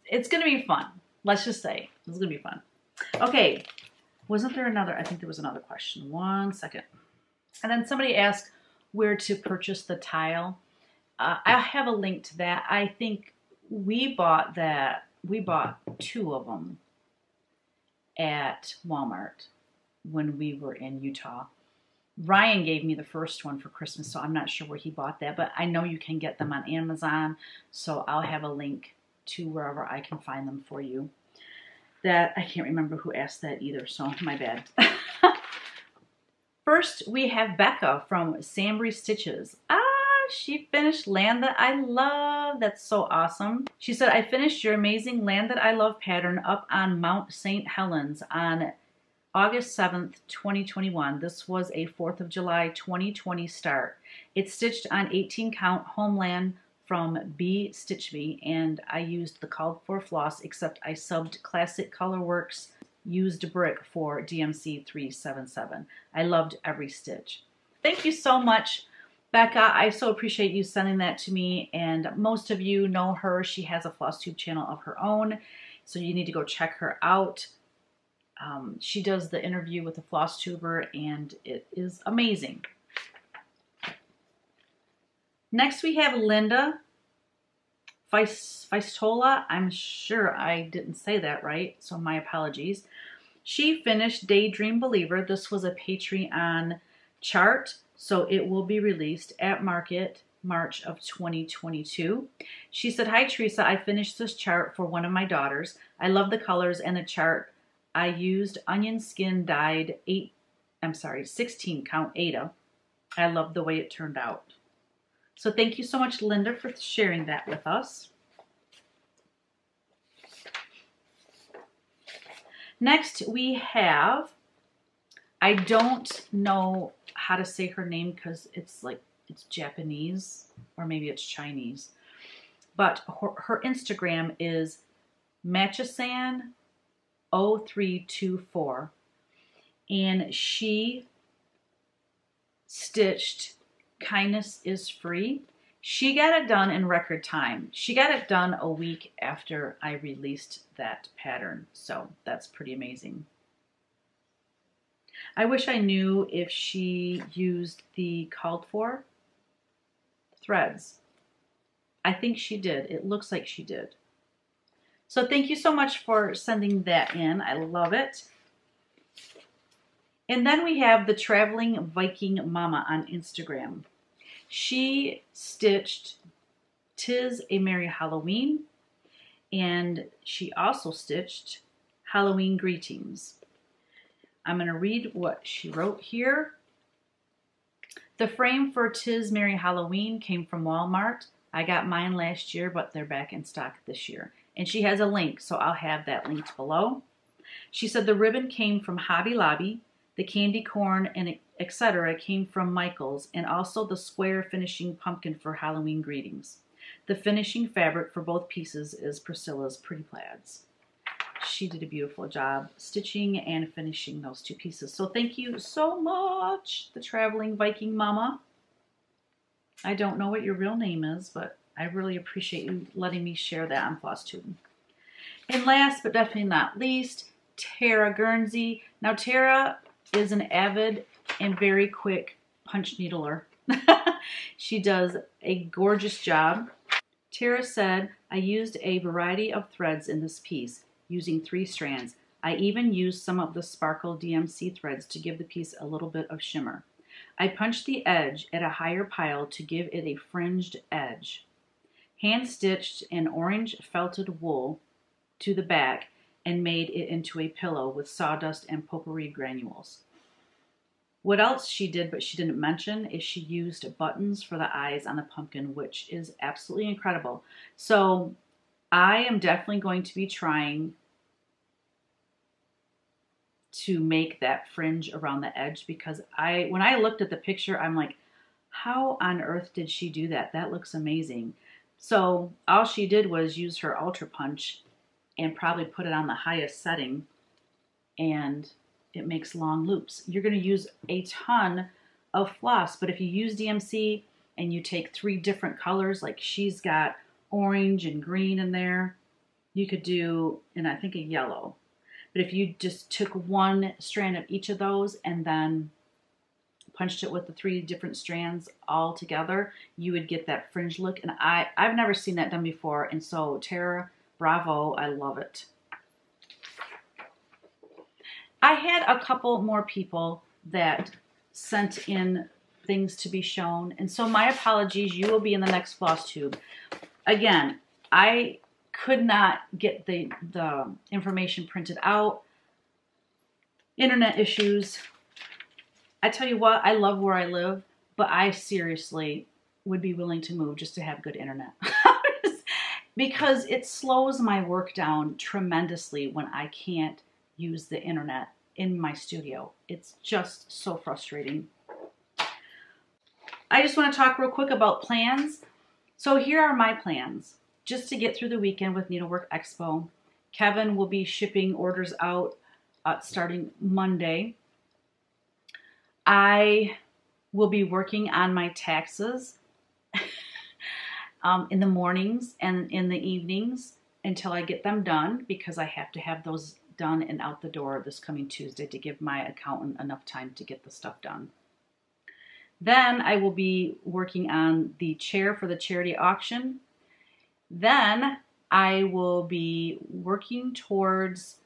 it's gonna be fun. Let's just say it's gonna be fun. Okay, wasn't there another, I think there was another question. One second. And then somebody asked where to purchase the tile. Uh, I have a link to that. I think we bought that, we bought two of them at Walmart when we were in Utah. Ryan gave me the first one for Christmas, so I'm not sure where he bought that, but I know you can get them on Amazon, so I'll have a link to wherever I can find them for you. That I can't remember who asked that either, so my bad. *laughs* First, we have Becca from Sambrie Stitches. Ah, she finished Land That I Love. That's so awesome. She said, I finished your amazing Land That I Love pattern up on Mount St. Helens on August 7th, 2021. This was a 4th of July 2020 start. It's stitched on 18 count Homeland from B Stitch Me and I used the called for floss except I subbed Classic Colorworks used brick for DMC 377. I loved every stitch. Thank you so much Becca, I so appreciate you sending that to me, and most of you know her. She has a floss tube channel of her own, so you need to go check her out. Um, she does the interview with the floss tuber, and it is amazing. Next, we have Linda Feistola. I'm sure I didn't say that right, so my apologies. She finished Daydream Believer. This was a Patreon chart so it will be released at market March of 2022. She said, Hi Teresa, I finished this chart for one of my daughters. I love the colors and the chart. I used onion skin dyed 8, I'm sorry, 16 count Aida. I love the way it turned out. So thank you so much, Linda, for sharing that with us. Next, we have, I don't know how to say her name because it's like it's Japanese or maybe it's Chinese. But her, her Instagram is Machisan0324 and she stitched Kindness is Free. She got it done in record time. She got it done a week after I released that pattern. So that's pretty amazing. I wish I knew if she used the called for threads. I think she did. It looks like she did. So thank you so much for sending that in. I love it. And then we have the Traveling Viking Mama on Instagram. She stitched Tis a Merry Halloween and she also stitched Halloween Greetings. I'm going to read what she wrote here. The frame for Tis Merry Halloween came from Walmart. I got mine last year, but they're back in stock this year. And she has a link, so I'll have that linked below. She said the ribbon came from Hobby Lobby. The candy corn and etc. came from Michaels and also the square finishing pumpkin for Halloween greetings. The finishing fabric for both pieces is Priscilla's Pretty Plaids. She did a beautiful job stitching and finishing those two pieces. So thank you so much, the Traveling Viking Mama. I don't know what your real name is, but I really appreciate you letting me share that on FlossTube. And last but definitely not least, Tara Guernsey. Now Tara is an avid and very quick punch needler. *laughs* she does a gorgeous job. Tara said, I used a variety of threads in this piece, using three strands. I even used some of the Sparkle DMC threads to give the piece a little bit of shimmer. I punched the edge at a higher pile to give it a fringed edge. Hand stitched an orange felted wool to the back and made it into a pillow with sawdust and potpourri granules. What else she did, but she didn't mention, is she used buttons for the eyes on the pumpkin, which is absolutely incredible. So I am definitely going to be trying to make that fringe around the edge because I, when I looked at the picture, I'm like, how on earth did she do that? That looks amazing. So all she did was use her Ultra Punch and probably put it on the highest setting and it makes long loops. You're going to use a ton of floss, but if you use DMC and you take three different colors, like she's got orange and green in there, you could do, and I think a yellow. But if you just took one strand of each of those and then punched it with the three different strands all together, you would get that fringe look. And I, I've never seen that done before. And so Tara, bravo, I love it. I had a couple more people that sent in things to be shown. And so my apologies, you will be in the next floss tube. Again, I could not get the, the information printed out. Internet issues. I tell you what, I love where I live, but I seriously would be willing to move just to have good internet. *laughs* because it slows my work down tremendously when I can't use the internet in my studio. It's just so frustrating. I just want to talk real quick about plans. So here are my plans just to get through the weekend with Needlework Expo. Kevin will be shipping orders out uh, starting Monday. I will be working on my taxes *laughs* um, in the mornings and in the evenings until I get them done because I have to have those done and out the door this coming Tuesday to give my accountant enough time to get the stuff done. Then I will be working on the chair for the charity auction. Then I will be working towards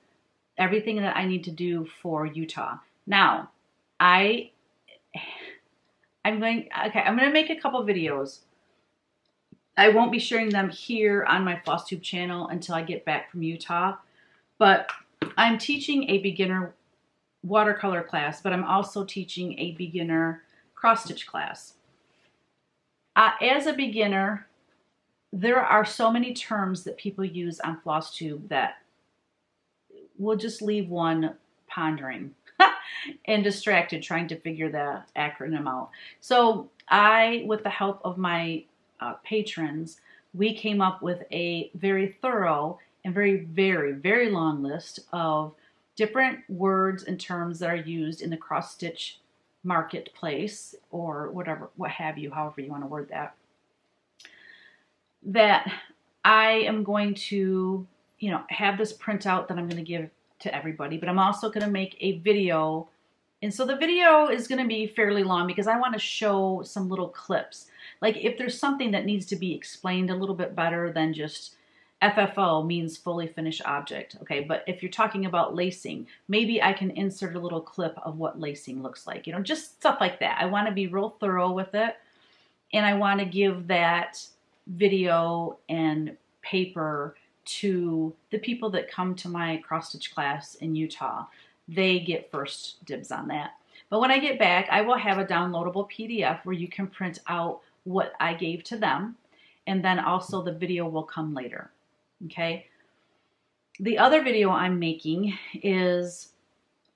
everything that I need to do for Utah. Now, I *sighs* I'm going okay, I'm going to make a couple videos. I won't be sharing them here on my FlossTube channel until I get back from Utah. But I'm teaching a beginner watercolor class, but I'm also teaching a beginner cross stitch class. Uh, as a beginner, there are so many terms that people use on FlossTube that will just leave one pondering *laughs* and distracted trying to figure the acronym out. So I, with the help of my uh, patrons, we came up with a very thorough and very, very, very long list of different words and terms that are used in the cross stitch marketplace or whatever, what have you, however you want to word that. That I am going to, you know, have this printout that I'm going to give to everybody, but I'm also going to make a video. And so the video is going to be fairly long because I want to show some little clips. Like if there's something that needs to be explained a little bit better than just FFO means fully finished object, okay? But if you're talking about lacing, maybe I can insert a little clip of what lacing looks like, you know, just stuff like that. I want to be real thorough with it, and I want to give that video and paper to the people that come to my cross stitch class in Utah. They get first dibs on that. But when I get back, I will have a downloadable PDF where you can print out what I gave to them, and then also the video will come later okay? The other video I'm making is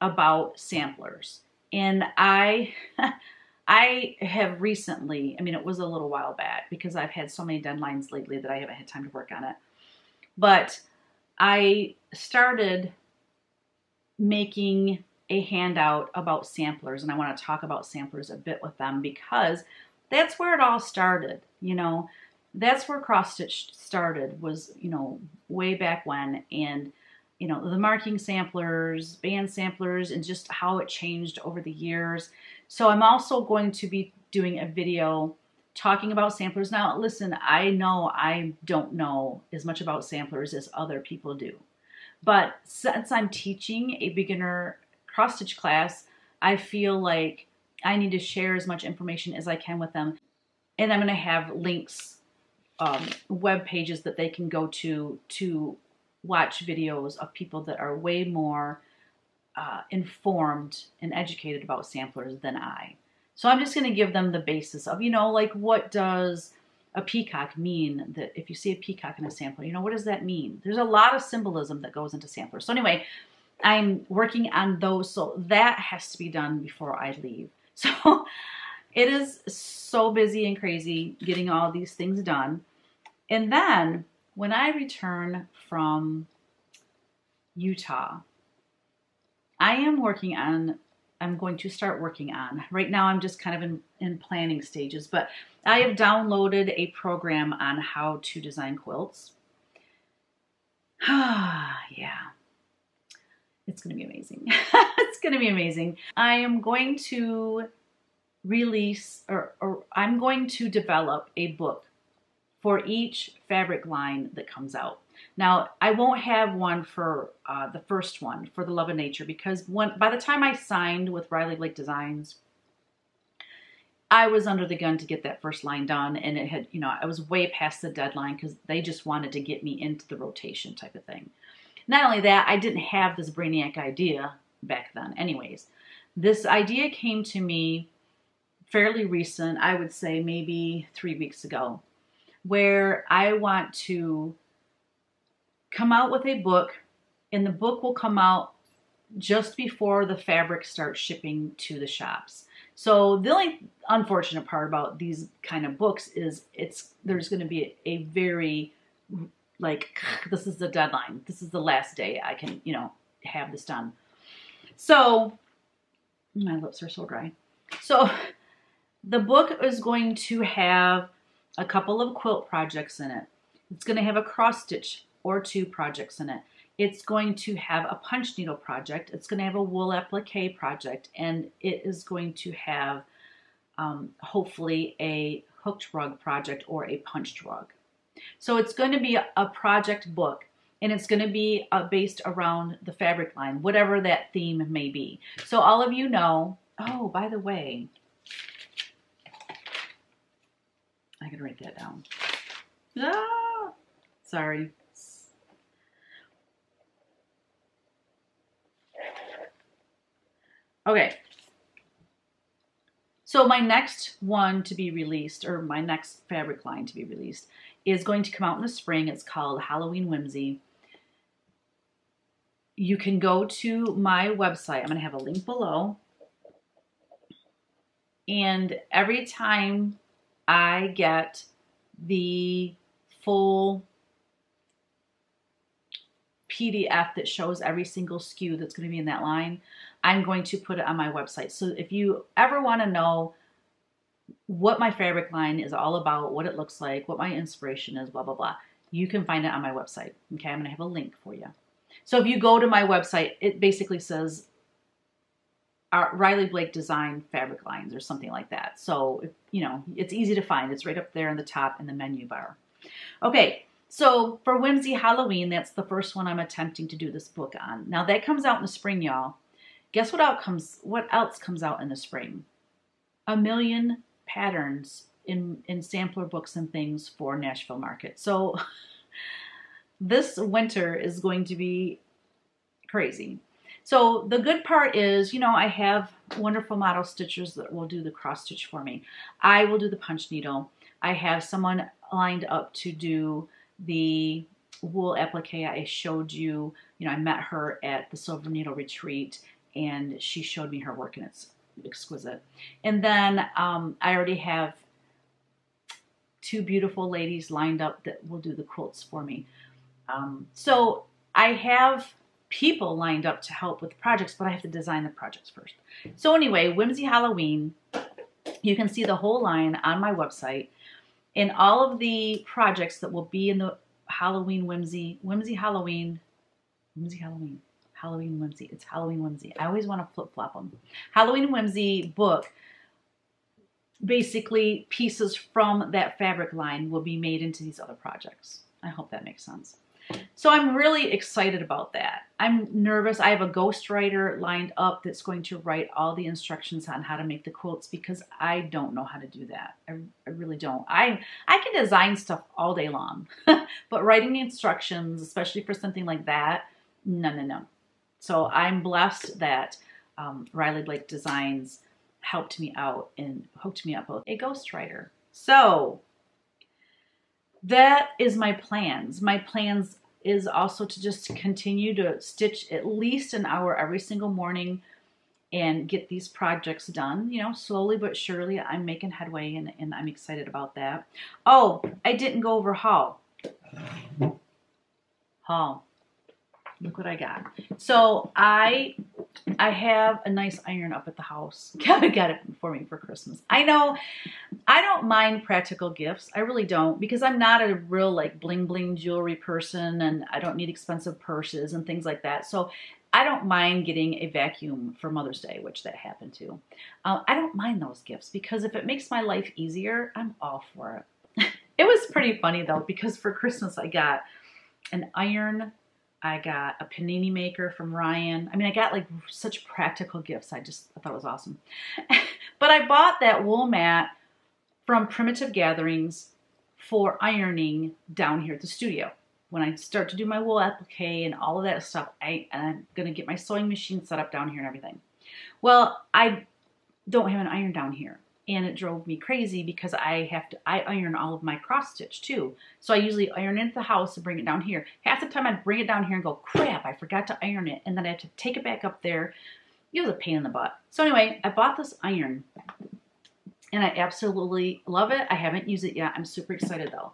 about samplers. And I *laughs* I have recently, I mean it was a little while back because I've had so many deadlines lately that I haven't had time to work on it. But I started making a handout about samplers and I want to talk about samplers a bit with them because that's where it all started, you know. That's where cross stitch started was, you know, way back when and you know, the marking samplers, band samplers, and just how it changed over the years. So I'm also going to be doing a video talking about samplers. Now, listen, I know I don't know as much about samplers as other people do. But since I'm teaching a beginner cross stitch class, I feel like I need to share as much information as I can with them. And I'm going to have links, um, web pages that they can go to to watch videos of people that are way more uh, informed and educated about samplers than I. So I'm just going to give them the basis of, you know, like what does a peacock mean that if you see a peacock in a sampler, you know, what does that mean? There's a lot of symbolism that goes into samplers. So anyway, I'm working on those. So that has to be done before I leave. *laughs* So it is so busy and crazy getting all these things done. And then when I return from Utah, I am working on, I'm going to start working on. Right now, I'm just kind of in, in planning stages, but I have downloaded a program on how to design quilts. Ah, *sighs* yeah. It's going to be amazing. *laughs* it's going to be amazing. I am going to release or, or I'm going to develop a book for each fabric line that comes out. Now, I won't have one for uh, the first one, for the Love of Nature, because when, by the time I signed with Riley Blake Designs, I was under the gun to get that first line done, and it had, you know, I was way past the deadline because they just wanted to get me into the rotation type of thing. Not only that, I didn't have this Brainiac idea back then, anyways. This idea came to me fairly recent, I would say maybe three weeks ago where I want to come out with a book, and the book will come out just before the fabric starts shipping to the shops. So the only unfortunate part about these kind of books is it's there's going to be a, a very like *laughs* this is the deadline. This is the last day I can, you know, have this done. So my lips are so dry. So *laughs* the book is going to have a couple of quilt projects in it. It's going to have a cross stitch or two projects in it. It's going to have a punch needle project. It's going to have a wool applique project, and it is going to have um, hopefully a hooked rug project or a punched rug. So it's going to be a, project book and it's going to be uh, based around the fabric line, whatever that theme may be. So all of you know, oh, by the way, I can write that down. Ah, sorry. Okay. So my next one to be released, or my next fabric line to be released, is going to come out in the spring. It's called Halloween Whimsy. You can go to my website. I'm going to have a link below. And every time I get the full PDF that shows every single SKU that's going to be in that line, I'm going to put it on my website. So if you ever want to know what my fabric line is all about, what it looks like, what my inspiration is, blah, blah, blah, you can find it on my website. Okay, I'm going to have a link for you. So if you go to my website, it basically says our Riley Blake design fabric lines or something like that. So, if, you know, it's easy to find. It's right up there in the top in the menu bar. Okay, so for Whimsy Halloween, that's the first one I'm attempting to do this book on. Now that comes out in the spring, y'all. Guess what out comes what else comes out in the spring? A million patterns in in sampler books and things for Nashville Market. So *laughs* this winter is going to be crazy. So the good part is, you know, I have wonderful model stitchers that will do the cross stitch for me. I will do the punch needle. I have someone lined up to do the wool applique I showed you. You know, I met her at the Silver Needle Retreat and she showed me her work and it's exquisite. And then um, I already have two beautiful ladies lined up that will do the quilts for me. Um, so I have people lined up to help with the projects, but I have to design the projects first. So anyway, Whimsy Halloween, you can see the whole line on my website and all of the projects that will be in the Halloween Whimsy, Whimsy Halloween, Whimsy Halloween, Halloween Whimsy. It's Halloween Whimsy. I always want to flip flop them. Halloween Whimsy book. Basically, pieces from that fabric line will be made into these other projects. I hope that makes sense. So I'm really excited about that. I'm nervous. I have a ghostwriter lined up that's going to write all the instructions on how to make the quilts because I don't know how to do that. I, I really don't. I I can design stuff all day long, *laughs* but writing instructions, especially for something like that, no, no, no. So I'm blessed that um, Riley Blake Designs helped me out and hooked me up with a ghostwriter. So that is my plans. My plans is also to just continue to stitch at least an hour every single morning and get these projects done. You know, slowly but surely I'm making headway and, and I'm excited about that. Oh, I didn't go over haul. Haul. Look what I got. So I I have a nice iron up at the house. *laughs* Kevin got it for me for Christmas. I know I don't mind practical gifts. I really don't because I'm not a real like bling bling jewelry person and I don't need expensive purses and things like that. So I don't mind getting a vacuum for Mother's Day, which that happened to. Uh, I don't mind those gifts because if it makes my life easier, I'm all for it. *laughs* it was pretty funny though because for Christmas I got an iron I got a panini maker from Ryan. I mean, I got like such practical gifts. I just I thought it was awesome. *laughs* but I bought that wool mat from Primitive Gatherings for ironing down here at the studio. When I start to do my wool applique and all of that stuff, I, I'm going to get my sewing machine set up down here and everything. Well, I don't have an iron down here and it drove me crazy because I have to I iron all of my cross stitch too. So I usually iron it at the house and bring it down here. Half the time I'd bring it down here and go, crap, I forgot to iron it. And then I have to take it back up there. It was a pain in the butt. So anyway, I bought this iron and I absolutely love it. I haven't used it yet. I'm super excited though.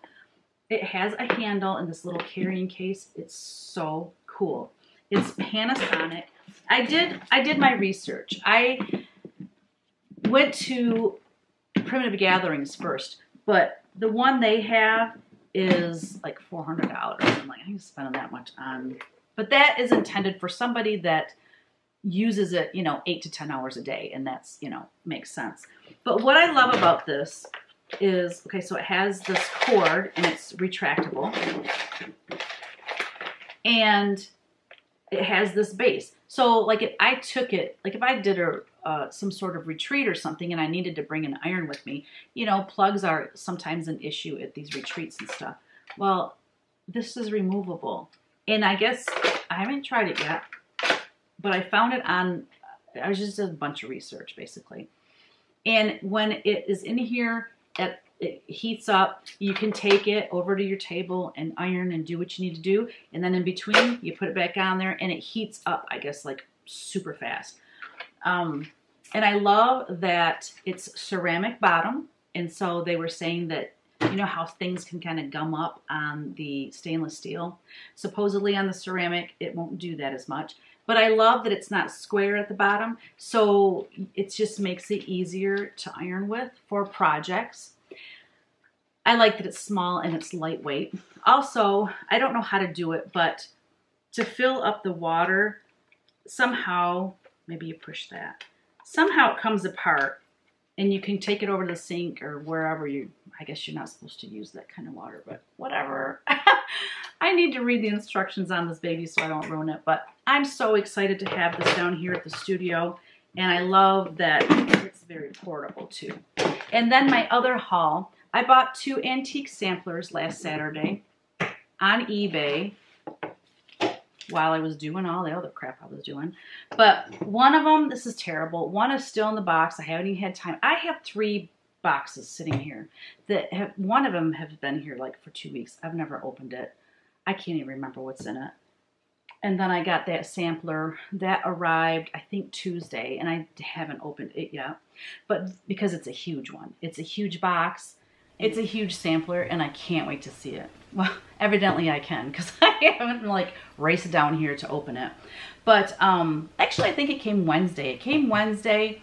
It has a handle in this little carrying case. It's so cool. It's Panasonic. I did I did my research. I went to Primitive Gatherings first, but the one they have is like four hundred dollars. I'm like, I ain't spending that much on. But that is intended for somebody that uses it, you know, eight to ten hours a day, and that's you know makes sense. But what I love about this is okay, so it has this cord and it's retractable, and it has this base. So like if I took it, like if I did a uh, some sort of retreat or something and I needed to bring an iron with me, you know, plugs are sometimes an issue at these retreats and stuff. Well, this is removable. And I guess I haven't tried it yet, but I found it on, I was just did a bunch of research basically. And when it is in here, it, it heats up, you can take it over to your table and iron and do what you need to do. And then in between, you put it back on there and it heats up, I guess, like super fast. Um, and I love that it's ceramic bottom. And so they were saying that, you know how things can kind of gum up on the stainless steel? Supposedly on the ceramic, it won't do that as much. But I love that it's not square at the bottom. So it just makes it easier to iron with for projects. I like that it's small and it's lightweight. Also, I don't know how to do it, but to fill up the water, somehow Maybe you push that. Somehow it comes apart and you can take it over to the sink or wherever you, I guess you're not supposed to use that kind of water, but whatever. *laughs* I need to read the instructions on this baby so I don't ruin it, but I'm so excited to have this down here at the studio and I love that it's very portable too. And then my other haul, I bought two antique samplers last Saturday on eBay while I was doing all the other crap I was doing. But one of them, this is terrible. One is still in the box. I haven't even had time. I have three boxes sitting here that have, one of them has been here like for two weeks. I've never opened it. I can't even remember what's in it. And then I got that sampler that arrived, I think Tuesday, and I haven't opened it yet. But because it's a huge one, it's a huge box, it's a huge sampler, and I can't wait to see it. Well, *laughs* evidently I can because *laughs* I haven't like raced down here to open it. But um, actually, I think it came Wednesday. It came Wednesday,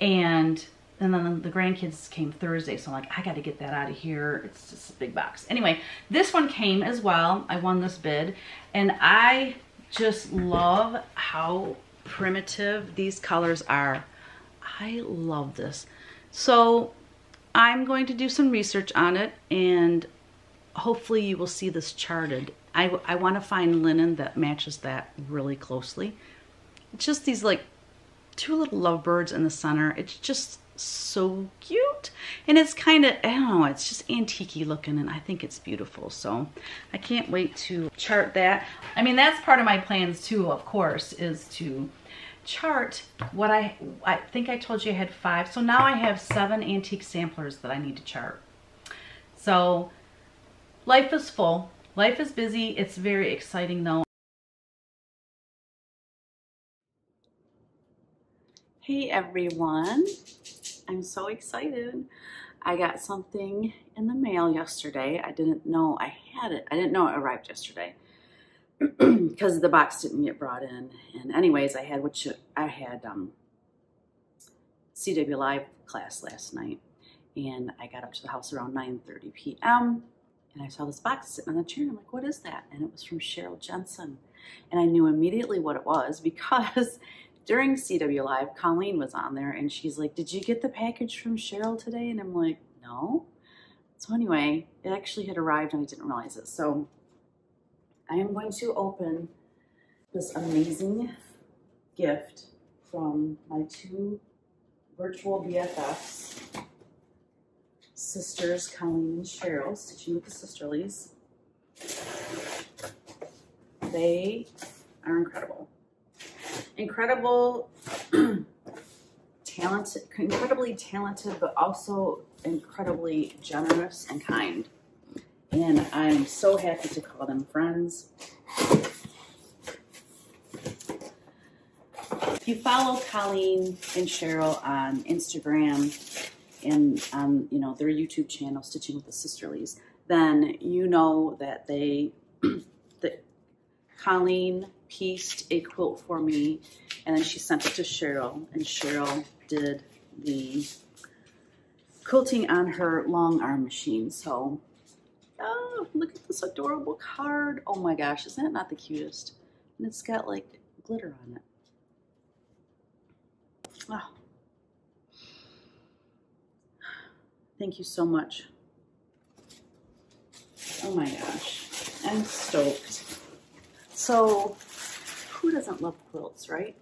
and and then the grandkids came Thursday. So I'm like, I got to get that out of here. It's just a big box. Anyway, this one came as well. I won this bid, and I just love how primitive these colors are. I love this. So I'm going to do some research on it and hopefully you will see this charted. I, I want to find linen that matches that really closely. It's just these like two little lovebirds in the center. It's just so cute. And it's kind of, I don't know, it's just antique looking and I think it's beautiful. So I can't wait to chart that. I mean, that's part of my plans too, of course, is to chart what I, I think I told you I had five. So now I have seven antique samplers that I need to chart. So life is full. Life is busy. It's very exciting though. Hey everyone. I'm so excited. I got something in the mail yesterday. I didn't know I had it. I didn't know it arrived yesterday *clears throat* because the box didn't get brought in. And anyways, I had which I had um, CW Live class last night, and I got up to the house around 9:30 p.m. and I saw this box sitting on the chair. And I'm like, "What is that?" And it was from Cheryl Jensen, and I knew immediately what it was *laughs* because during CW Live, Colleen was on there, and she's like, "Did you get the package from Cheryl today?" And I'm like, "No." So anyway, it actually had arrived, and I didn't realize it. So I am going to open this amazing gift from my two virtual BFFs, sisters Colleen and Cheryl, Stitching with the Sisterlies. They are incredible. Incredible, *clears throat* talented, incredibly talented, but also incredibly generous and kind and I'm so happy to call them friends. If you follow Colleen and Cheryl on Instagram and on you know their YouTube channel, Stitching with the Sisterlies, then you know that they *clears throat* that Colleen pieced a quilt for me and then she sent it to Cheryl and Cheryl did the quilting on her long arm machine. So Oh, look at this adorable card. Oh my gosh, isn't that not the cutest? And it's got like glitter on it. Oh. Thank you so much. Oh my gosh, I'm stoked. So, who doesn't love quilts, right?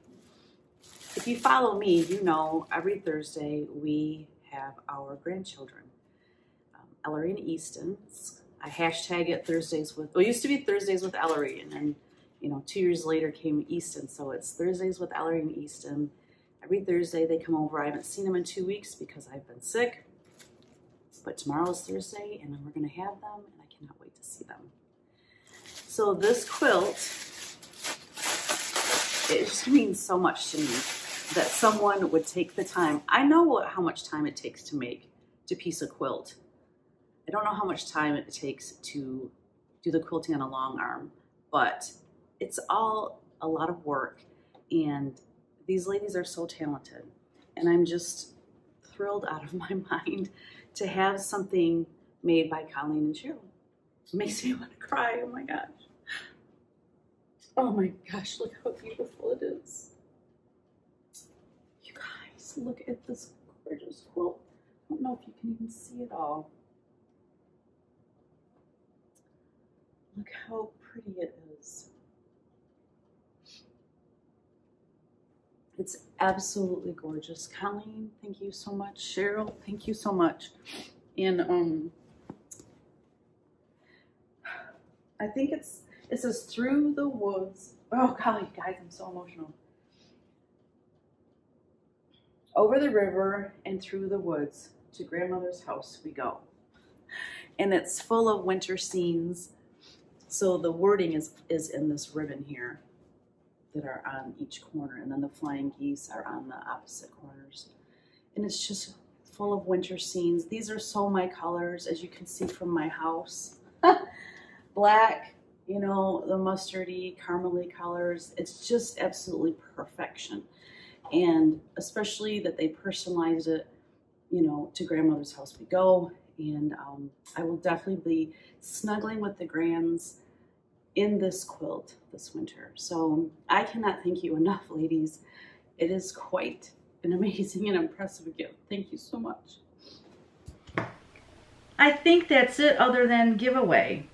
If you follow me, you know every Thursday we have our grandchildren. Um, Ellery and Easton, I hashtag it Thursdays with, well, it used to be Thursdays with Ellery, and then, you know, two years later came Easton. So it's Thursdays with Ellery and Easton. Every Thursday they come over. I haven't seen them in two weeks because I've been sick. But tomorrow is Thursday, and then we're going to have them, and I cannot wait to see them. So this quilt, it just means so much to me that someone would take the time. I know what, how much time it takes to make, to piece a quilt. I don't know how much time it takes to do the quilting on a long arm, but it's all a lot of work. And these ladies are so talented. And I'm just thrilled out of my *laughs* mind to have something made by Colleen and Cheryl. It makes me want to cry. Oh my gosh. Oh my gosh, look how beautiful it is. You guys, look at this gorgeous quilt. I don't know if you can even see it all. Look how pretty it is. It's absolutely gorgeous. Colleen, thank you so much. Cheryl, thank you so much. And um, I think it's, it says through the woods. Oh golly, guys, I'm so emotional. Over the river and through the woods to grandmother's house we go. And it's full of winter scenes So the wording is is in this ribbon here that are on each corner, and then the flying geese are on the opposite corners. And it's just full of winter scenes. These are so my colors, as you can see from my house. *laughs* Black, you know, the mustardy, caramely colors. It's just absolutely perfection. And especially that they personalized it, you know, to grandmother's house we go. And um, I will definitely be snuggling with the grands in this quilt this winter. So I cannot thank you *laughs* enough, ladies. It is quite an amazing and impressive gift. Thank you so much. I think that's it other than giveaway.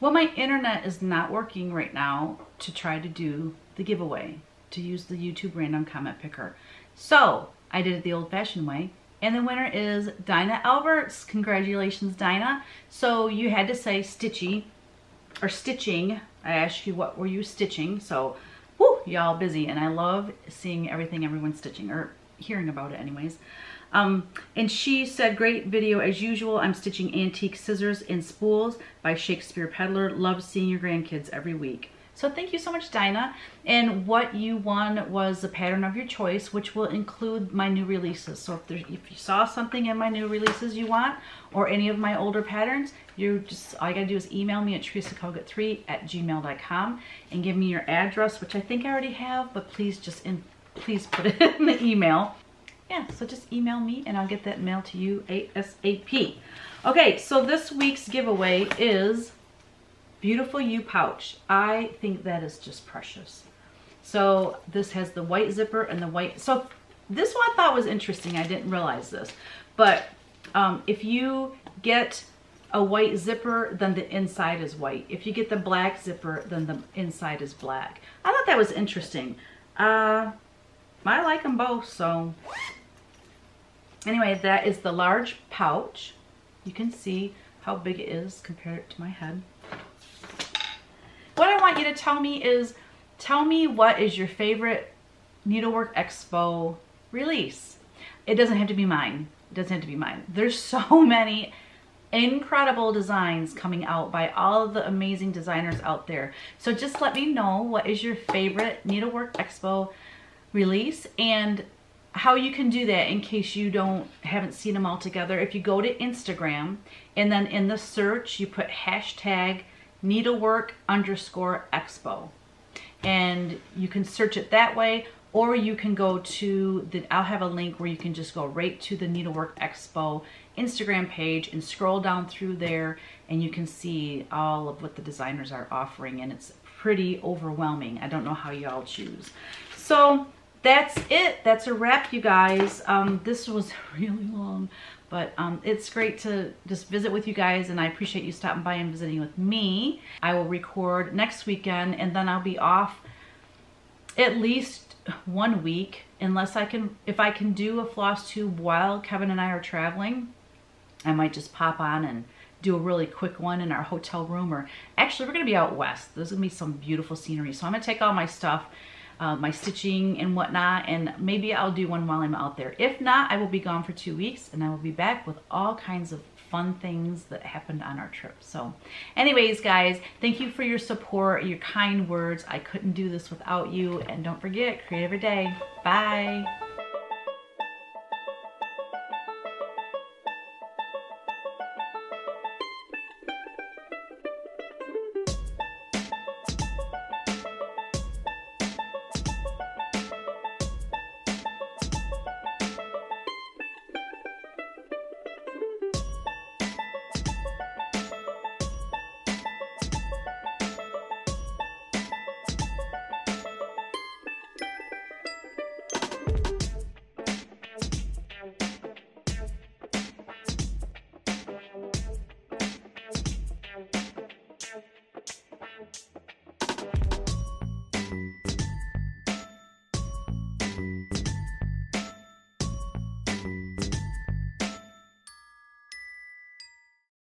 Well, my internet is not working right now to try to do the giveaway, to use the YouTube random comment picker. So I did it the old fashioned way. And the winner is Dinah Alberts. Congratulations, Dinah. So you had to say Stitchy or stitching. I asked you what were you stitching. So, whoo, y'all busy. And I love seeing everything everyone's stitching or hearing about it anyways. Um, and she said, great video as usual. I'm stitching antique scissors and spools by Shakespeare Peddler. Love seeing your grandkids every week. So thank you so much, Dinah. And what you won was the pattern of your choice, which will include my new releases. So if, if you saw something in my new releases you want, or any of my older patterns, you just all you gotta do is email me at teresakogut3 at gmail.com and give me your address, which I think I already have, but please just in, please put it *laughs* in the email. Yeah, so just email me and I'll get that mail to you ASAP. Okay, so this week's giveaway is Beautiful You pouch. I think that is just precious. So this has the white zipper and the white, so this one I thought was interesting. I didn't realize this, but um, if you get a white zipper, then the inside is white. If you get the black zipper, then the inside is black. I thought that was interesting. Uh, I like them both, so anyway, that is the large pouch. You can see how big it is compared to my head what I want you to tell me is, tell me what is your favorite Needlework Expo release. It doesn't have to be mine. It doesn't have to be mine. There's so *laughs* many incredible designs coming out by all of the amazing designers out there. So just let me know what is your favorite Needlework Expo release and how you can do that in case you don't haven't seen them all together. If you go to Instagram and then in the search you put hashtag needlework underscore expo. And you can search it that way, or you can go to the, I'll have a link where you can just go right to the Needlework Expo Instagram page and scroll down through there and you can see all of what the designers are offering and it's pretty overwhelming. I don't know how y'all choose. So that's it. That's a wrap, you guys. Um, this was *laughs* really long, but um, it's great to just visit with you guys and I appreciate you stopping by and visiting with me. I will record next weekend and then I'll be off at least one week unless I can, if I can do a floss tube while Kevin and I are traveling, I might just pop on and do a really quick one in our hotel room or actually we're gonna be out west. There's gonna be some beautiful scenery. So I'm gonna take all my stuff uh, my stitching and whatnot and maybe I'll do one while I'm out there. If not, I will be gone for two weeks and I will be back with all kinds of fun things that happened on our trip. So anyways, guys, thank you for your support, your kind words. I couldn't do this without you. And don't forget, create every day. Bye.